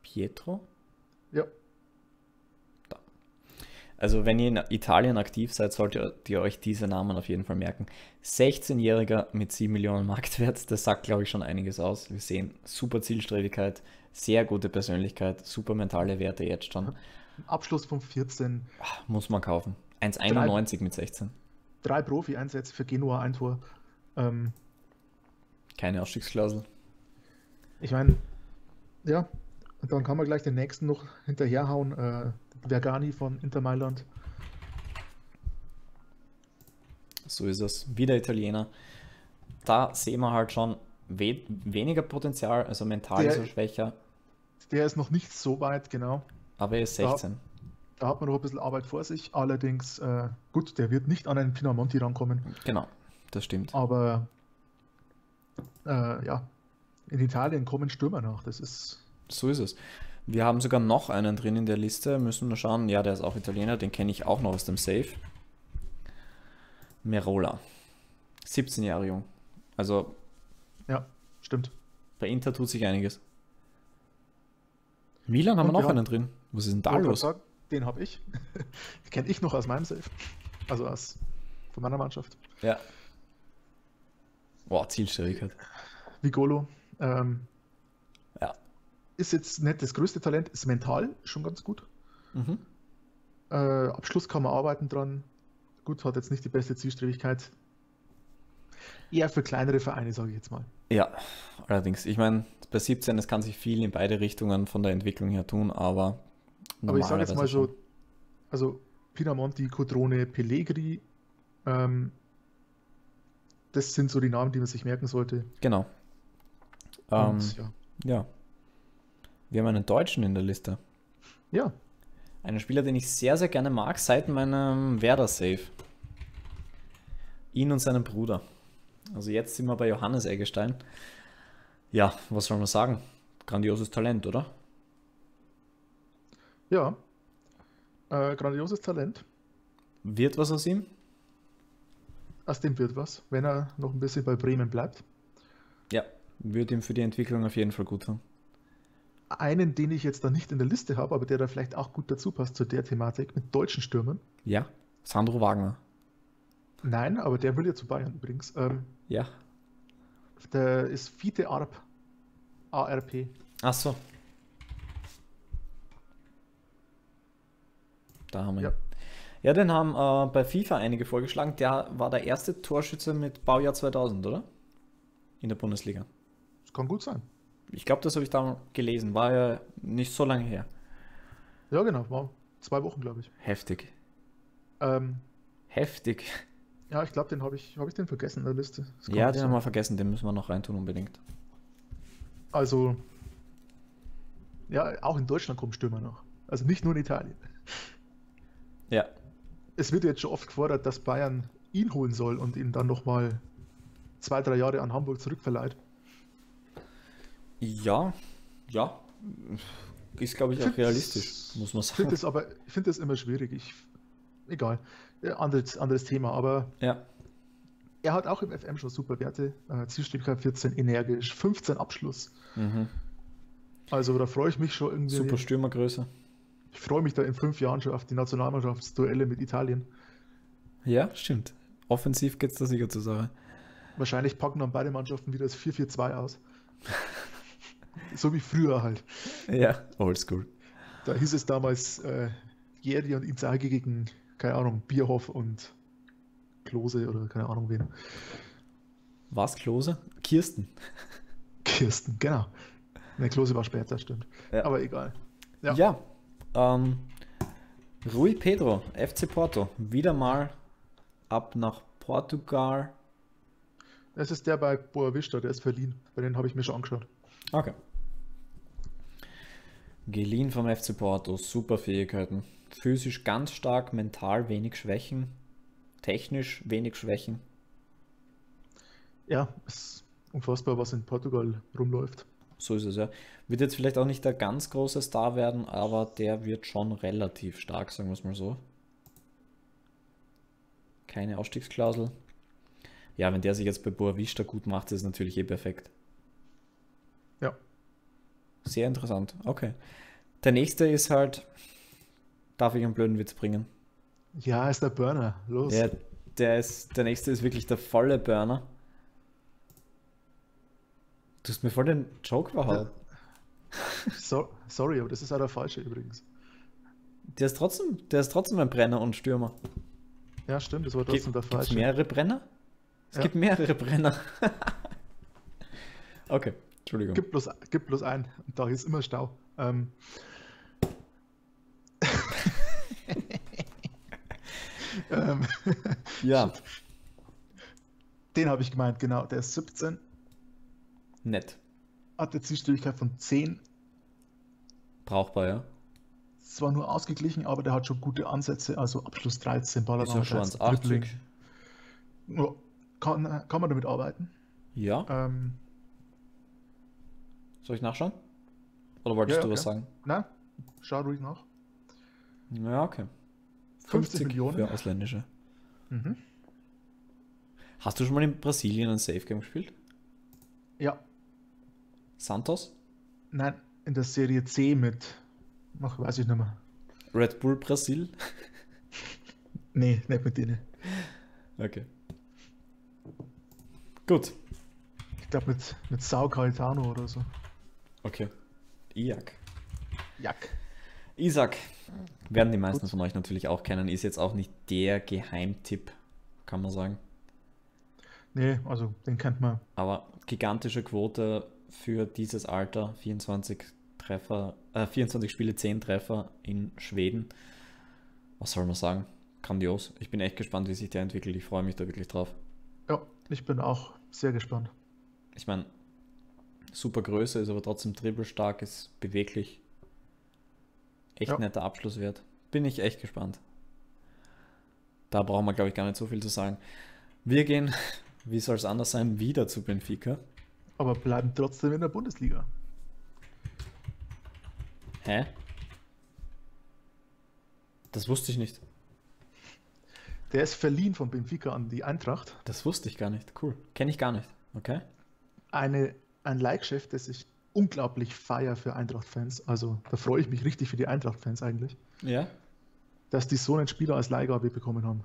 Pietro? Ja. Da. Also wenn ihr in Italien aktiv seid, solltet ihr euch diese Namen auf jeden Fall merken. 16-Jähriger mit 7 Millionen Marktwert, das sagt glaube ich schon einiges aus. Wir sehen super Zielstrebigkeit, sehr gute Persönlichkeit, super mentale Werte jetzt schon. Abschluss von 14. Muss man kaufen. 1,91 mit 16. Drei Profi-Einsätze für Genua, ein Tor. Ähm, keine Ausstiegsklausel. Ich meine, ja, und dann kann man gleich den nächsten noch hinterherhauen. Äh, Vergani von Inter Mailand. So ist es. Wieder Italiener. Da sehen wir halt schon we weniger Potenzial, also mental der, ist er schwächer. Der ist noch nicht so weit, genau. Aber er ist 16. Da, da hat man noch ein bisschen Arbeit vor sich. Allerdings, äh, gut, der wird nicht an einen Pinamonti rankommen. Genau, das stimmt. Aber äh, ja, in Italien kommen Stürmer nach. Das ist. So ist es. Wir haben sogar noch einen drin in der Liste. Müssen wir schauen. Ja, der ist auch Italiener. Den kenne ich auch noch aus dem Safe. Merola. 17 Jahre jung. Also. Ja, stimmt. Bei Inter tut sich einiges. Milan haben Und wir noch einen drin. Was ist denn da los? Sagen, den habe ich. den kenne ich noch aus meinem Safe. Also aus von meiner Mannschaft. Ja. Boah, Zielstrebigkeit. Vigolo. Ähm, ja. Ist jetzt nicht das größte Talent, ist mental schon ganz gut. Mhm. Äh, Abschluss kann man arbeiten dran. Gut, hat jetzt nicht die beste Zielstrebigkeit. Eher für kleinere Vereine, sage ich jetzt mal. Ja, allerdings. Ich meine, bei 17, es kann sich viel in beide Richtungen von der Entwicklung her tun, aber. Aber ich sage jetzt mal so: also Pinamonti, Codrone, Pellegri, ähm, das sind so die Namen, die man sich merken sollte. Genau. Ähm, ja. ja. Wir haben einen Deutschen in der Liste. Ja. Einen Spieler, den ich sehr, sehr gerne mag, seit meinem Werder-Save. Ihn und seinen Bruder. Also jetzt sind wir bei Johannes Eggestein. Ja, was soll man sagen? Grandioses Talent, oder? Ja. Äh, grandioses Talent. Wird was aus ihm? Aus dem wird was, wenn er noch ein bisschen bei Bremen bleibt. Würde ihm für die Entwicklung auf jeden Fall gut tun. Einen, den ich jetzt da nicht in der Liste habe, aber der da vielleicht auch gut dazu passt zu der Thematik mit deutschen Stürmern. Ja, Sandro Wagner. Nein, aber der will ja zu Bayern übrigens. Ähm, ja. Der ist Fiete Arp. ARP. Ach so. Da haben wir ihn. Ja. Ja, den haben äh, bei FIFA einige vorgeschlagen. Der war der erste Torschütze mit Baujahr 2000, oder? In der Bundesliga. Kann gut sein. Ich glaube, das habe ich da gelesen. War ja nicht so lange her. Ja, genau. War zwei Wochen, glaube ich. Heftig. Ähm, Heftig. Ja, ich glaube, den habe ich, hab ich den vergessen in der Liste. Ja, den haben wir vergessen. Den müssen wir noch reintun unbedingt. Also, ja, auch in Deutschland kommen Stürmer noch. Also nicht nur in Italien. Ja, es wird jetzt schon oft gefordert, dass Bayern ihn holen soll und ihn dann nochmal zwei, drei Jahre an Hamburg zurückverleiht. Ja, ja. Ist, glaube ich, auch realistisch, muss man sagen. Find das aber, ich finde das immer schwierig. Ich, egal. Anderes, anderes Thema, aber ja. er hat auch im FM schon super Werte. Äh, Zielstrebigkeit 14, energisch, 15 Abschluss. Mhm. Also da freue ich mich schon irgendwie. Super Stürmergröße. Ich freue mich da in fünf Jahren schon auf die Nationalmannschaftsduelle mit Italien. Ja, stimmt. Offensiv geht es da sicher zur Sache. Wahrscheinlich packen dann beide Mannschaften wieder das 4-4-2 aus. so wie früher halt. Ja, oldschool. Da hieß es damals äh, Jeri und Inzaghi gegen, keine Ahnung, Bierhoff und Klose oder keine Ahnung wen. Was, Klose? Kirsten. Kirsten, genau. Ne, Klose war später, stimmt. Ja. Aber egal. Ja. Ja. ähm, Rui Pedro, FC Porto, wieder mal ab nach Portugal. Das ist der bei Boa Vista, der ist verliehen. Bei den habe ich mir schon angeschaut. Okay. Geliehen vom FC Porto, super Fähigkeiten. Physisch ganz stark, mental wenig Schwächen, technisch wenig Schwächen. Ja, ist unfassbar, was in Portugal rumläuft. So ist es ja. Wird jetzt vielleicht auch nicht der ganz große Star werden, aber der wird schon relativ stark, sagen wir es mal so. Keine Ausstiegsklausel. Ja, wenn der sich jetzt bei Boa Vista gut macht, ist es natürlich eh perfekt. Sehr interessant. Okay. Der nächste ist halt. Darf ich einen blöden Witz bringen? Ja, ist der Burner. Los. Der, der, ist, der nächste ist wirklich der volle Burner. Du hast mir voll den Joke verhauen. So, sorry, aber das ist auch der falsche übrigens. Der ist trotzdem, der ist trotzdem ein Brenner und Stürmer. Ja, stimmt, das war trotzdem der es falsche. mehrere Brenner? Es Ja. gibt mehrere Brenner. okay, Entschuldigung. Gibt bloß, gibt bloß und da ist immer Stau. Ähm. ähm, ja, den habe ich gemeint, genau. Der ist 17, nett. hat eine Zielstrebigkeit von 10. Brauchbar, ja. Zwar nur ausgeglichen, aber der hat schon gute Ansätze, also Abschluss 13, Ist Ballername ja schon 13, 1,80. Dribbling. Ja, kann, kann man damit arbeiten. Ja. Ähm, Soll ich nachschauen? Oder wolltest Ja, du okay. was sagen? na, schau ruhig nach. Ja, okay. 50 Millionen. für ausländische. Mhm. Hast du schon mal in Brasilien ein Safe Game gespielt? Ja, Santos? nein, in der Serie C mit, ach, weiß ich nicht mehr. Red Bull Brasil? Nee, nicht mit denen. Okay. Gut. Ich glaube mit, mit Sao Caetano oder so. Okay. Iak. Jack. Isaac. Werden die meisten Gut. von euch natürlich auch kennen. Ist jetzt auch nicht der Geheimtipp, kann man sagen. Nee, also den kennt man. Aber gigantische Quote für dieses Alter. 24 Treffer, äh, 24 Spiele, 10 Treffer in Schweden. Was soll man sagen? Grandios. Ich bin echt gespannt, wie sich der entwickelt. Ich freue mich da wirklich drauf. Ja, ich bin auch sehr gespannt. Ich meine, super Größe, ist aber trotzdem dribbelstark, ist beweglich. Echt Ja. netter Abschlusswert. Bin ich echt gespannt. Da brauchen wir, glaube ich, gar nicht so viel zu sagen. Wir gehen, wie soll es anders sein, wieder zu Benfica. Aber bleiben trotzdem in der Bundesliga. Hä? Das wusste ich nicht. Der ist verliehen von Benfica an die Eintracht. Das wusste ich gar nicht. Cool. Kenne ich gar nicht. Okay. Eine, ein Like-Chef, das ich unglaublich feier für Eintracht-Fans. Also da freue ich mich richtig für die Eintracht-Fans eigentlich, Ja. dass die so einen Spieler als Leihgabe bekommen haben.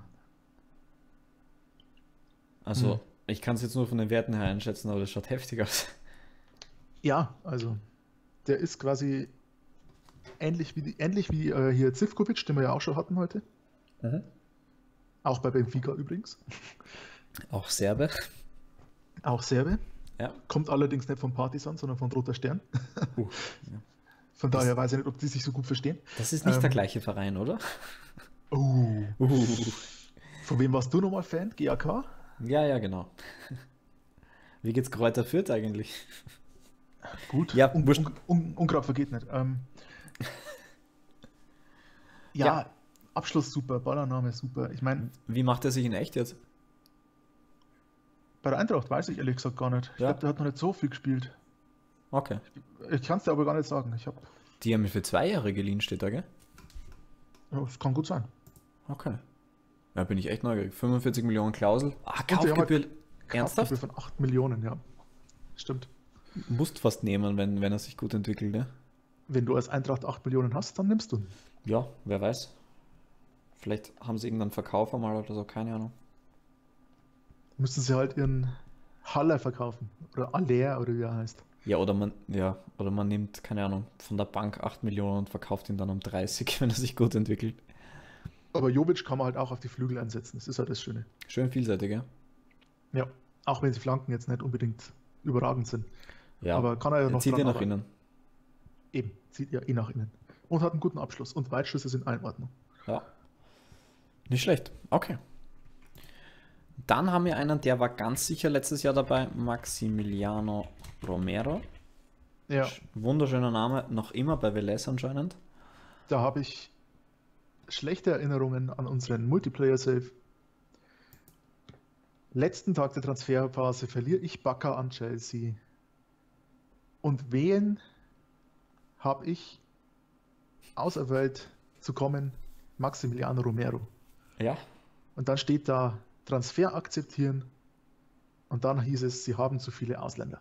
Also, Hm. ich kann es jetzt nur von den Werten her einschätzen, aber das schaut heftig aus. Ja, also der ist quasi ähnlich wie, die- ähnlich wie äh, hier Zivkovic, den wir ja auch schon hatten heute. Auch bei Benfica übrigens. Auch Serbe. Auch Serbe. Ja. Kommt allerdings nicht von Partisan, sondern von Roter Stern. Uh, ja. Von daher weiß ich nicht, ob die sich so gut verstehen. Das ist nicht der Ähm. gleiche Verein, oder? Oh. Uh. Von wem warst du nochmal Fan? GAK? Ja, ja, genau. Wie geht's Kräuter Fürth eigentlich? Gut. Ja, Un. Un Un Unkraut vergeht nicht. Ähm, ja, Ja. Abschluss super, Ballername super. Ich meine, Wie macht er sich in echt jetzt? Bei der Eintracht weiß ich ehrlich gesagt gar nicht. Ich Ja. glaube, der hat noch nicht so viel gespielt. Okay. Ich kann es dir aber gar nicht sagen. Ich habe, Die haben für zwei Jahre geliehen, steht da, gell? ja, es kann gut sein. Okay. Ja, bin ich echt neugierig. 45 Millionen Klausel. Ah, haben Kaufgebühr. halt Ernsthaft? Kaufgebühr von 8 Millionen, ja. Stimmt. Musst fast nehmen, wenn, wenn er sich gut entwickelt, ne? Wenn du als Eintracht 8 Millionen hast, dann nimmst du. ihn. Ja, wer weiß. Vielleicht haben sie irgendeinen Verkauf einmal oder so, keine Ahnung. Müssten sie halt ihren Haller verkaufen. Oder Aller oder wie er heißt. Ja, oder man, ja, oder man nimmt, keine Ahnung, von der Bank 8 Millionen und verkauft ihn dann um 30, wenn er sich gut entwickelt. Aber Jovic kann man halt auch auf die Flügel einsetzen. Das ist halt das Schöne. Schön vielseitig, ja? Ja. Auch wenn die Flanken jetzt nicht unbedingt überragend sind. Ja, Aber kann er ja er noch zieht ihn nach arbeiten. innen. Eben, zieht ja eh nach innen. Und hat einen guten Abschluss. Und Weitschüsse sind in Ordnung. Ja. Nicht schlecht. Okay. Dann haben wir einen, der war ganz sicher letztes Jahr dabei, Maximiliano Romero. Ja, Wunderschöner Name, noch immer bei Velez anscheinend. da habe ich schlechte Erinnerungen an unseren Multiplayer-Save. Letzten Tag der Transferphase verliere ich Bakker an Chelsea. Und wen habe ich auserwählt zu kommen? Maximiliano Romero. Ja. Und dann steht da Transfer akzeptieren. Und dann hieß es, sie haben zu viele Ausländer.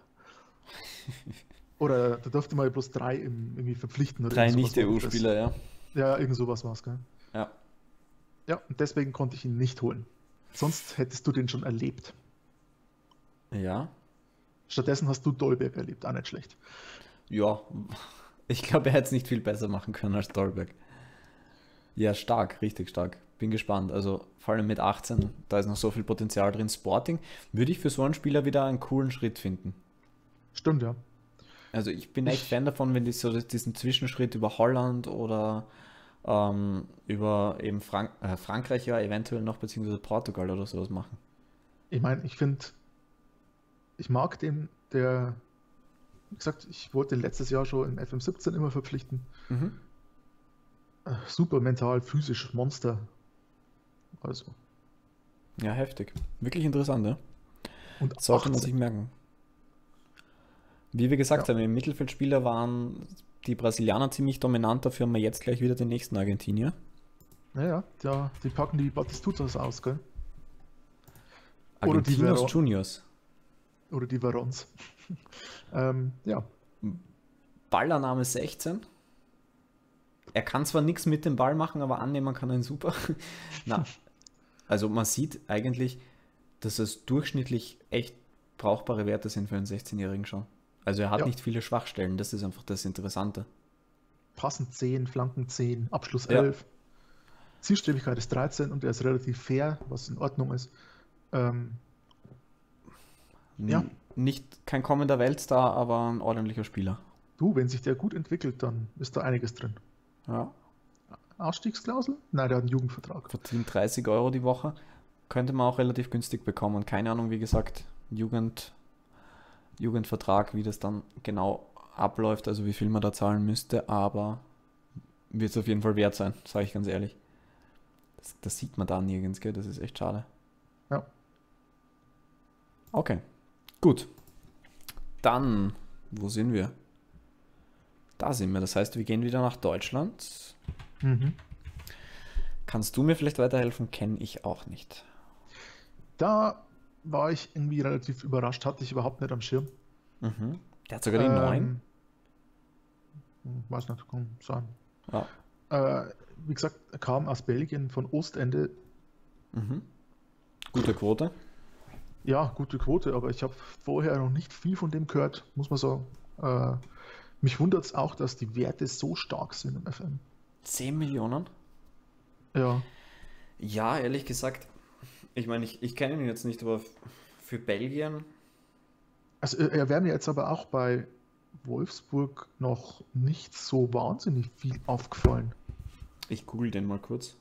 Oder da durfte man ja bloß drei im, irgendwie verpflichten. Oder Drei. Nicht-EU-Spieler, ja. Ja, irgend sowas war es, gell? Ja. Ja, und deswegen konnte ich ihn nicht holen. Sonst hättest du den schon erlebt. Ja. Stattdessen hast du Dolberg erlebt, auch nicht schlecht. Ja. Ich glaube, er hätte es nicht viel besser machen können als Dolberg. Ja, stark, richtig stark. Bin gespannt. Also vor allem mit 18, da ist noch so viel Potenzial drin. Sporting würde ich für so einen Spieler wieder einen coolen Schritt finden. Stimmt, ja. Also ich bin echt Fan davon, wenn die so diesen Zwischenschritt über Holland oder ähm, über eben Frank äh, Frankreich ja eventuell noch, beziehungsweise Portugal oder sowas machen. Ich meine, ich finde, ich mag den, der, wie gesagt, ich wollte letztes Jahr schon im FM17 immer verpflichten. Mhm. Äh, Super mental, physisch, Monster. Also, Ja, heftig. Wirklich interessant, ja? und Sollte man 18. sich merken. Wie wir gesagt Ja. haben, im Mittelfeldspieler waren die Brasilianer ziemlich dominant, dafür haben wir jetzt gleich wieder den nächsten Argentinier. Naja, ja, die packen die Batistutas aus, gell? Oder die Argentinos Vero- Juniors. Oder die Varons. ähm, ja, Ballername 16. Er kann zwar nichts mit dem Ball machen, aber annehmen kann er ihn super. Na, also man sieht eigentlich, dass es durchschnittlich echt brauchbare Werte sind für einen 16-Jährigen schon. Also er hat Ja. nicht viele Schwachstellen, das ist einfach das Interessante. passend 10, Flanken 10, Abschluss Ja. 11. Zielstrebigkeit ist 13 und er ist relativ fair, was in Ordnung ist. Ähm, Ja. Nicht kein kommender Weltstar, aber ein ordentlicher Spieler. du, wenn sich der gut entwickelt, dann ist da einiges drin. Ja. Ausstiegsklausel? Nein, der hat einen Jugendvertrag. Verdient 30 Euro die Woche. Könnte man auch relativ günstig bekommen. Keine Ahnung, wie gesagt, Jugend, Jugendvertrag, wie das dann genau abläuft, also wie viel man da zahlen müsste, aber wird es auf jeden Fall wert sein, sage ich ganz ehrlich. Das, das sieht man da nirgends, gell? Das ist echt schade. Ja. Okay, gut. Dann, wo sind wir? Da sind wir. Das heißt, wir gehen wieder nach Deutschland. Mhm. Kannst du mir vielleicht weiterhelfen? Kenne ich auch nicht. Da war ich irgendwie relativ überrascht, hatte ich überhaupt nicht am Schirm. Mhm. Der hat sogar die neun. hm, Weiß nicht, kann sein. Ja. Äh, wie gesagt, er kam aus Belgien von Ostende. Mhm. Gute Quote. Ja, gute Quote, aber ich habe vorher noch nicht viel von dem gehört, muss man sagen. Äh, mich wundert es auch, dass die Werte so stark sind im FM. 10 Millionen? Ja, Ja, ehrlich gesagt. Ich meine, ich, ich kenne ihn jetzt nicht, aber für Belgien. also äh, er wäre mir jetzt aber auch bei Wolfsburg noch nicht so wahnsinnig viel aufgefallen. Ich google den mal kurz.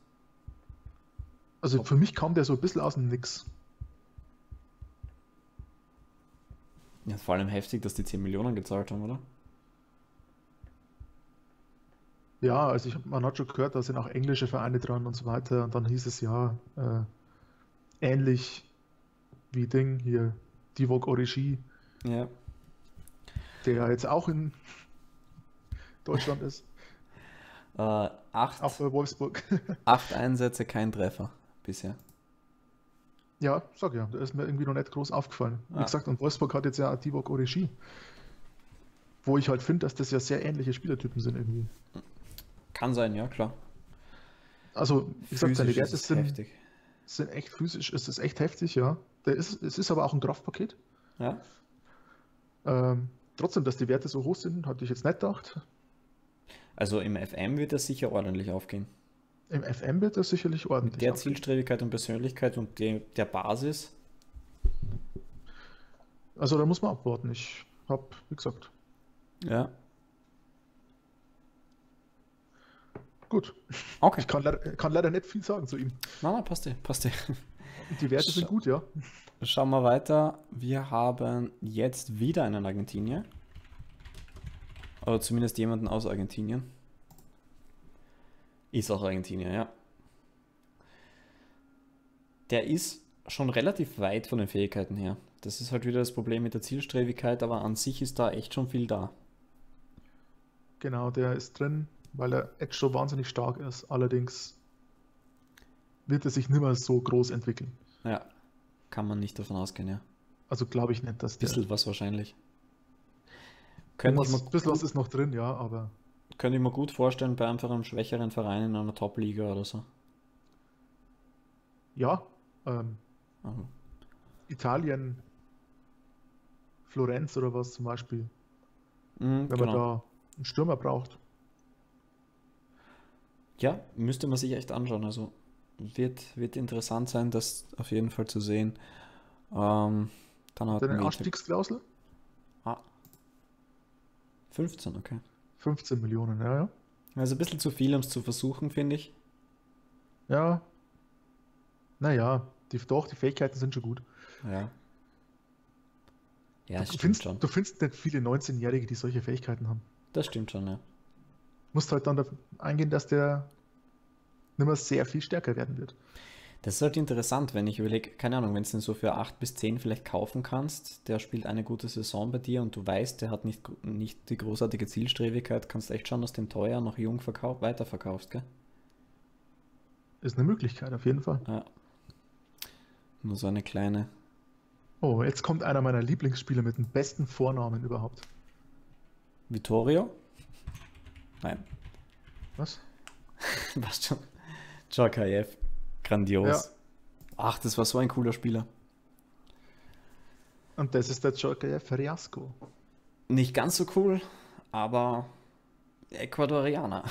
Also für mich kam der so ein bisschen aus dem Nix. Ja, vor allem heftig, dass die 10 Millionen gezahlt haben, oder? Ja, also ich, hab- man hat schon gehört, da sind auch englische Vereine dran und so weiter. Und dann hieß es ja, äh, ähnlich wie Ding hier, Divock Origi, Ja. der ja jetzt auch in Deutschland ist, Äh, acht, auch bei Wolfsburg. acht Einsätze, kein Treffer. bisher. Ja, sag ja, der ist mir irgendwie noch nicht groß aufgefallen. Wie Ah. gesagt, und Wolfsburg hat jetzt ja auch Divock Origi. Wo ich halt finde, dass das ja sehr ähnliche Spielertypen sind irgendwie. Kann sein, ja, klar. Also, wie gesagt, seine Werte es sind, heftig. sind echt physisch, es ist echt heftig, ja. Der ist, es ist aber auch ein Kraftpaket. Ja, Ähm, trotzdem, dass die Werte so hoch sind, hatte ich jetzt nicht gedacht. also im FM wird das sicher ordentlich aufgehen. Im FM wird er sicherlich ordentlich. Mit der aufgehen. Zielstrebigkeit und Persönlichkeit und de, der Basis. Also da muss man abwarten. Ich habe, wie gesagt, Ja. Gut. Okay. Ich kann leider, kann leider nicht viel sagen zu ihm. Na, na, passt eh, passt eh. Die Werte sind Scha- gut, ja. Schauen wir weiter. Wir haben jetzt wieder einen Argentinier. Oder zumindest jemanden aus Argentinien. Ist auch Argentinier, ja. Der ist schon relativ weit von den Fähigkeiten her. Das ist halt wieder das Problem mit der Zielstrebigkeit, aber an sich ist da echt schon viel da. Genau, der ist drin, weil er jetzt schon wahnsinnig stark ist. Allerdings wird er sich nicht mehr so groß entwickeln. Ja, kann man nicht davon ausgehen, ja. Also glaube ich nicht, dass der. Bisschen was wahrscheinlich. Was, mir bisschen was ist noch drin, ja, aber könnte ich mir gut vorstellen bei einfach einem schwächeren Verein in einer Top-Liga oder so. ja. Ähm, Also, Italien, Florenz oder was zum Beispiel, mhm, wenn man genau. da einen Stürmer braucht. Ja, müsste man sich echt anschauen. Also wird, wird interessant sein, das auf jeden Fall zu sehen. Ähm, dann hat Deine man Ausstiegsklausel? ah, 15, okay. 15 Millionen, ja, ja. Also ein bisschen zu viel, um es zu versuchen, finde ich. Ja. Naja, die, doch, die Fähigkeiten sind schon gut. Ja. Ja, du, findest, schon. du findest nicht viele 19-Jährige, die solche Fähigkeiten haben. Das stimmt schon, ja. Musst halt dann eingehen, dass der nicht mehr sehr viel stärker werden wird. Das ist halt interessant, wenn ich überlege, keine Ahnung, wenn du den so für 8 bis 10 vielleicht kaufen kannst, der spielt eine gute Saison bei dir und du weißt, der hat nicht, nicht die großartige Zielstrebigkeit, kannst echt schauen, dass du den teuer noch jung verkauf, weiterverkaufst, gell? Ist eine Möglichkeit, auf jeden Fall. Ja. Nur so eine kleine. Oh, jetzt kommt einer meiner Lieblingsspieler mit dem besten Vornamen überhaupt. Vittorio? Nein, Was? passt schon. Djorkaeff. Grandios. Ach, das war so ein cooler Spieler. Und das ist der Joker Fiasco. Nicht ganz so cool, aber Ecuadorianer.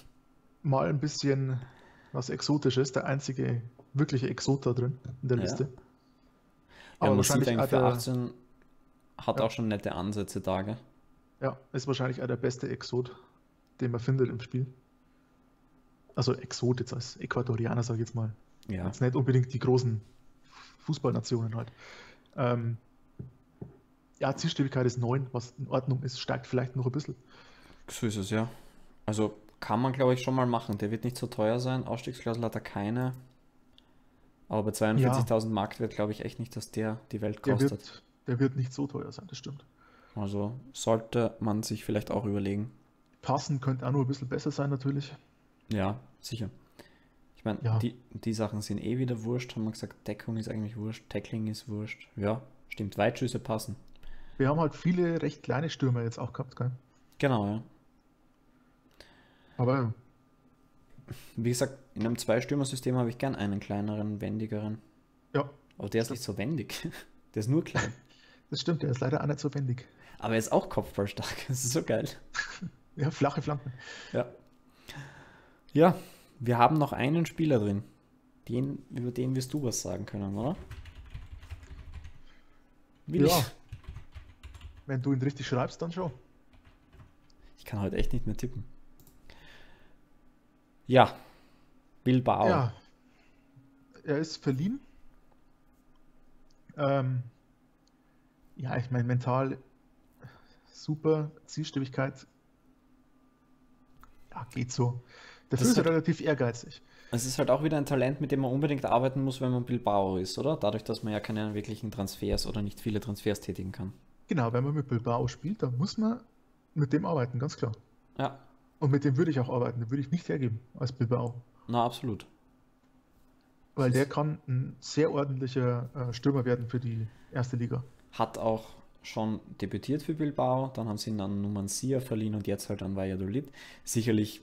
Mal ein bisschen was Exotisches, der einzige wirkliche Exot da drin in der Ja. Liste. Ja, Aber sieht wahrscheinlich auch für der, 18 hat Ja. auch schon nette Ansätze da, gell? ja, ist wahrscheinlich auch der beste Exot, den man findet im Spiel. Also Exot jetzt als Äquatorianer, sage ich jetzt mal. Ja. Jetzt nicht unbedingt die großen Fußballnationen halt. Ähm, ja, Zielstrebigkeit ist 9, was in Ordnung ist, steigt vielleicht noch ein bisschen. So ist es, ja. Also kann man, glaube ich, schon mal machen. Der wird nicht so teuer sein. Ausstiegsklausel hat er keine. Aber bei 42.000 Marktwert glaube ich echt nicht, dass der die Welt Der kostet. wird, der wird nicht so teuer sein, das stimmt. Also sollte man sich vielleicht auch überlegen. Passen könnte auch noch ein bisschen besser sein, natürlich. Ja, sicher. Ich meine, Ja. die, die Sachen sind eh wieder wurscht. Haben wir gesagt, Deckung ist eigentlich wurscht, Tackling ist wurscht. Ja, stimmt. Weitschüsse passen. Wir haben halt viele recht kleine Stürmer jetzt auch gehabt, gell? Genau, ja. Aber Wie gesagt, in einem Zwei-Stürmer-System habe ich gern einen kleineren, wendigeren. ja, Aber der ist nicht so wendig. Der ist nur klein. das stimmt, der ist leider auch nicht so wendig. Aber er ist auch kopfballstark. Das ist so geil. Ja, flache Flanken. Ja. Ja, wir haben noch einen Spieler drin. Den, über den wirst du was sagen können, oder? Will Ja. ich? Wenn du ihn richtig schreibst, dann schon. Ich kann heute echt nicht mehr tippen. Ja, Bilbao. Ja. Er ist verliehen. Ähm, ja, ich meine, mental super, Zielstrebigkeit. Ja, geht so. Dafür Das ist er hat- relativ ehrgeizig. Es ist halt auch wieder ein Talent, mit dem man unbedingt arbeiten muss, wenn man Bilbao ist, oder? Dadurch, dass man ja keine wirklichen Transfers oder nicht viele Transfers tätigen kann. Genau, wenn man mit Bilbao spielt, dann muss man mit dem arbeiten, ganz klar. Ja, Und mit dem würde ich auch arbeiten, den würde ich nicht hergeben als Bilbao. na absolut. Weil der kann ein sehr ordentlicher äh, Stürmer werden für die erste Liga. Hat auch schon debütiert für Bilbao, dann haben sie ihn an Numancia verliehen und jetzt halt an Valladolid. Sicherlich,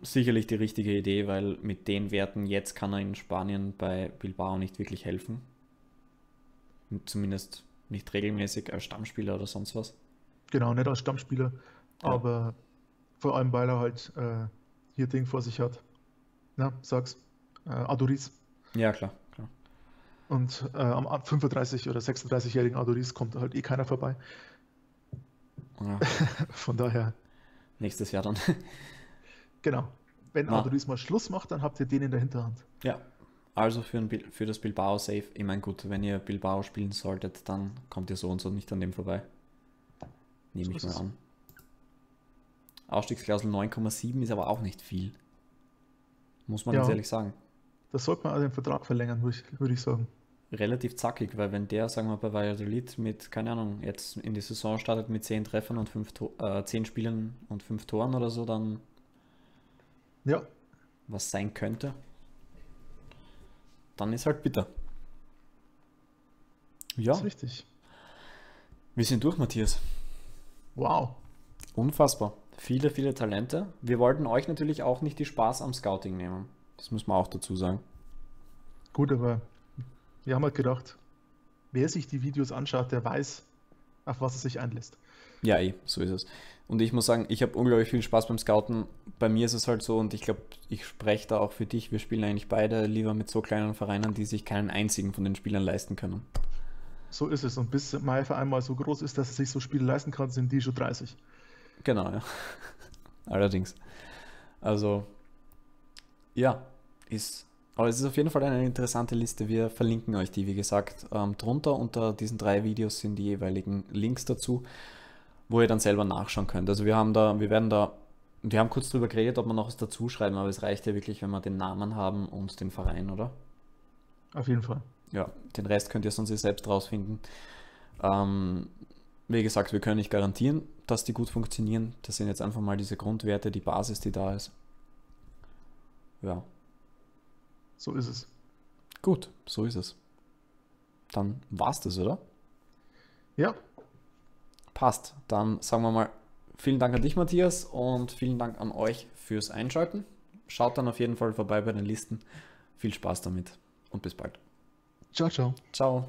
sicherlich die richtige Idee, weil mit den Werten jetzt kann er in Spanien bei Bilbao nicht wirklich helfen. Zumindest nicht regelmäßig als Stammspieler oder sonst was. Genau, nicht als Stammspieler, ja. aber vor allem, weil er halt äh, hier Ding vor sich hat. Na, sag's. Äh, Adoris. Ja, klar. Und äh, am 35- oder 36-jährigen Adoris kommt halt eh keiner vorbei. Ja. Von daher. Nächstes Jahr dann. genau. Wenn Na. Adoris mal Schluss macht, dann habt ihr den in der Hinterhand. Ja. Also für, ein, für das Bilbao Safe, ich meine, gut, wenn ihr Bilbao spielen solltet, dann kommt ihr so und so nicht an dem vorbei. Nehme ich mal an. Ausstiegsklausel 9,7 ist aber auch nicht viel. Muss man ja. ganz ehrlich sagen. Das sollte man also den Vertrag verlängern, würde ich, würd ich sagen relativ zackig, weil wenn der, sagen wir bei Valladolid mit, keine Ahnung, jetzt in die Saison startet mit 10 Treffern und 5 äh, 10 Spielen und 5 Toren oder so, dann ja. was sein könnte, dann ist halt bitter. Ja. Das ist richtig. Wir sind durch, Matthias. Wow. Unfassbar. Viele, viele Talente. Wir wollten euch natürlich auch nicht die Spaß am Scouting nehmen. Das muss man auch dazu sagen. Gut, aber wir haben halt gedacht, wer sich die Videos anschaut, der weiß, auf was er sich einlässt. Ja, eh, so ist es. Und ich muss sagen, ich habe unglaublich viel Spaß beim Scouten. Bei mir ist es halt so, und ich glaube, ich spreche da auch für dich, wir spielen eigentlich beide lieber mit so kleinen Vereinen, die sich keinen einzigen von den Spielern leisten können. So ist es. Und bis mein Verein mal so groß ist, dass er sich so Spiele leisten kann, sind die schon 30. Genau, ja. Allerdings. Also, ja, ist aber es ist auf jeden Fall eine interessante Liste. Wir verlinken euch die, wie gesagt, ähm, drunter. Unter diesen drei Videos sind die jeweiligen Links dazu, wo ihr dann selber nachschauen könnt. Also wir haben da, wir werden da, wir haben kurz drüber geredet, ob wir noch was dazu schreiben, aber es reicht ja wirklich, wenn wir den Namen haben und den Verein, oder? Auf jeden Fall. Ja, den Rest könnt ihr sonst selbst rausfinden. Ähm, wie gesagt, wir können nicht garantieren, dass die gut funktionieren. Das sind jetzt einfach mal diese Grundwerte, die Basis, die da ist. Ja, so ist es. Gut, so ist es. Dann war's das, oder? Ja. Passt. Dann sagen wir mal vielen Dank an dich, Matthias, und vielen Dank an euch fürs Einschalten. Schaut dann auf jeden Fall vorbei bei den Listen. Viel Spaß damit und bis bald. Ciao, ciao. Ciao.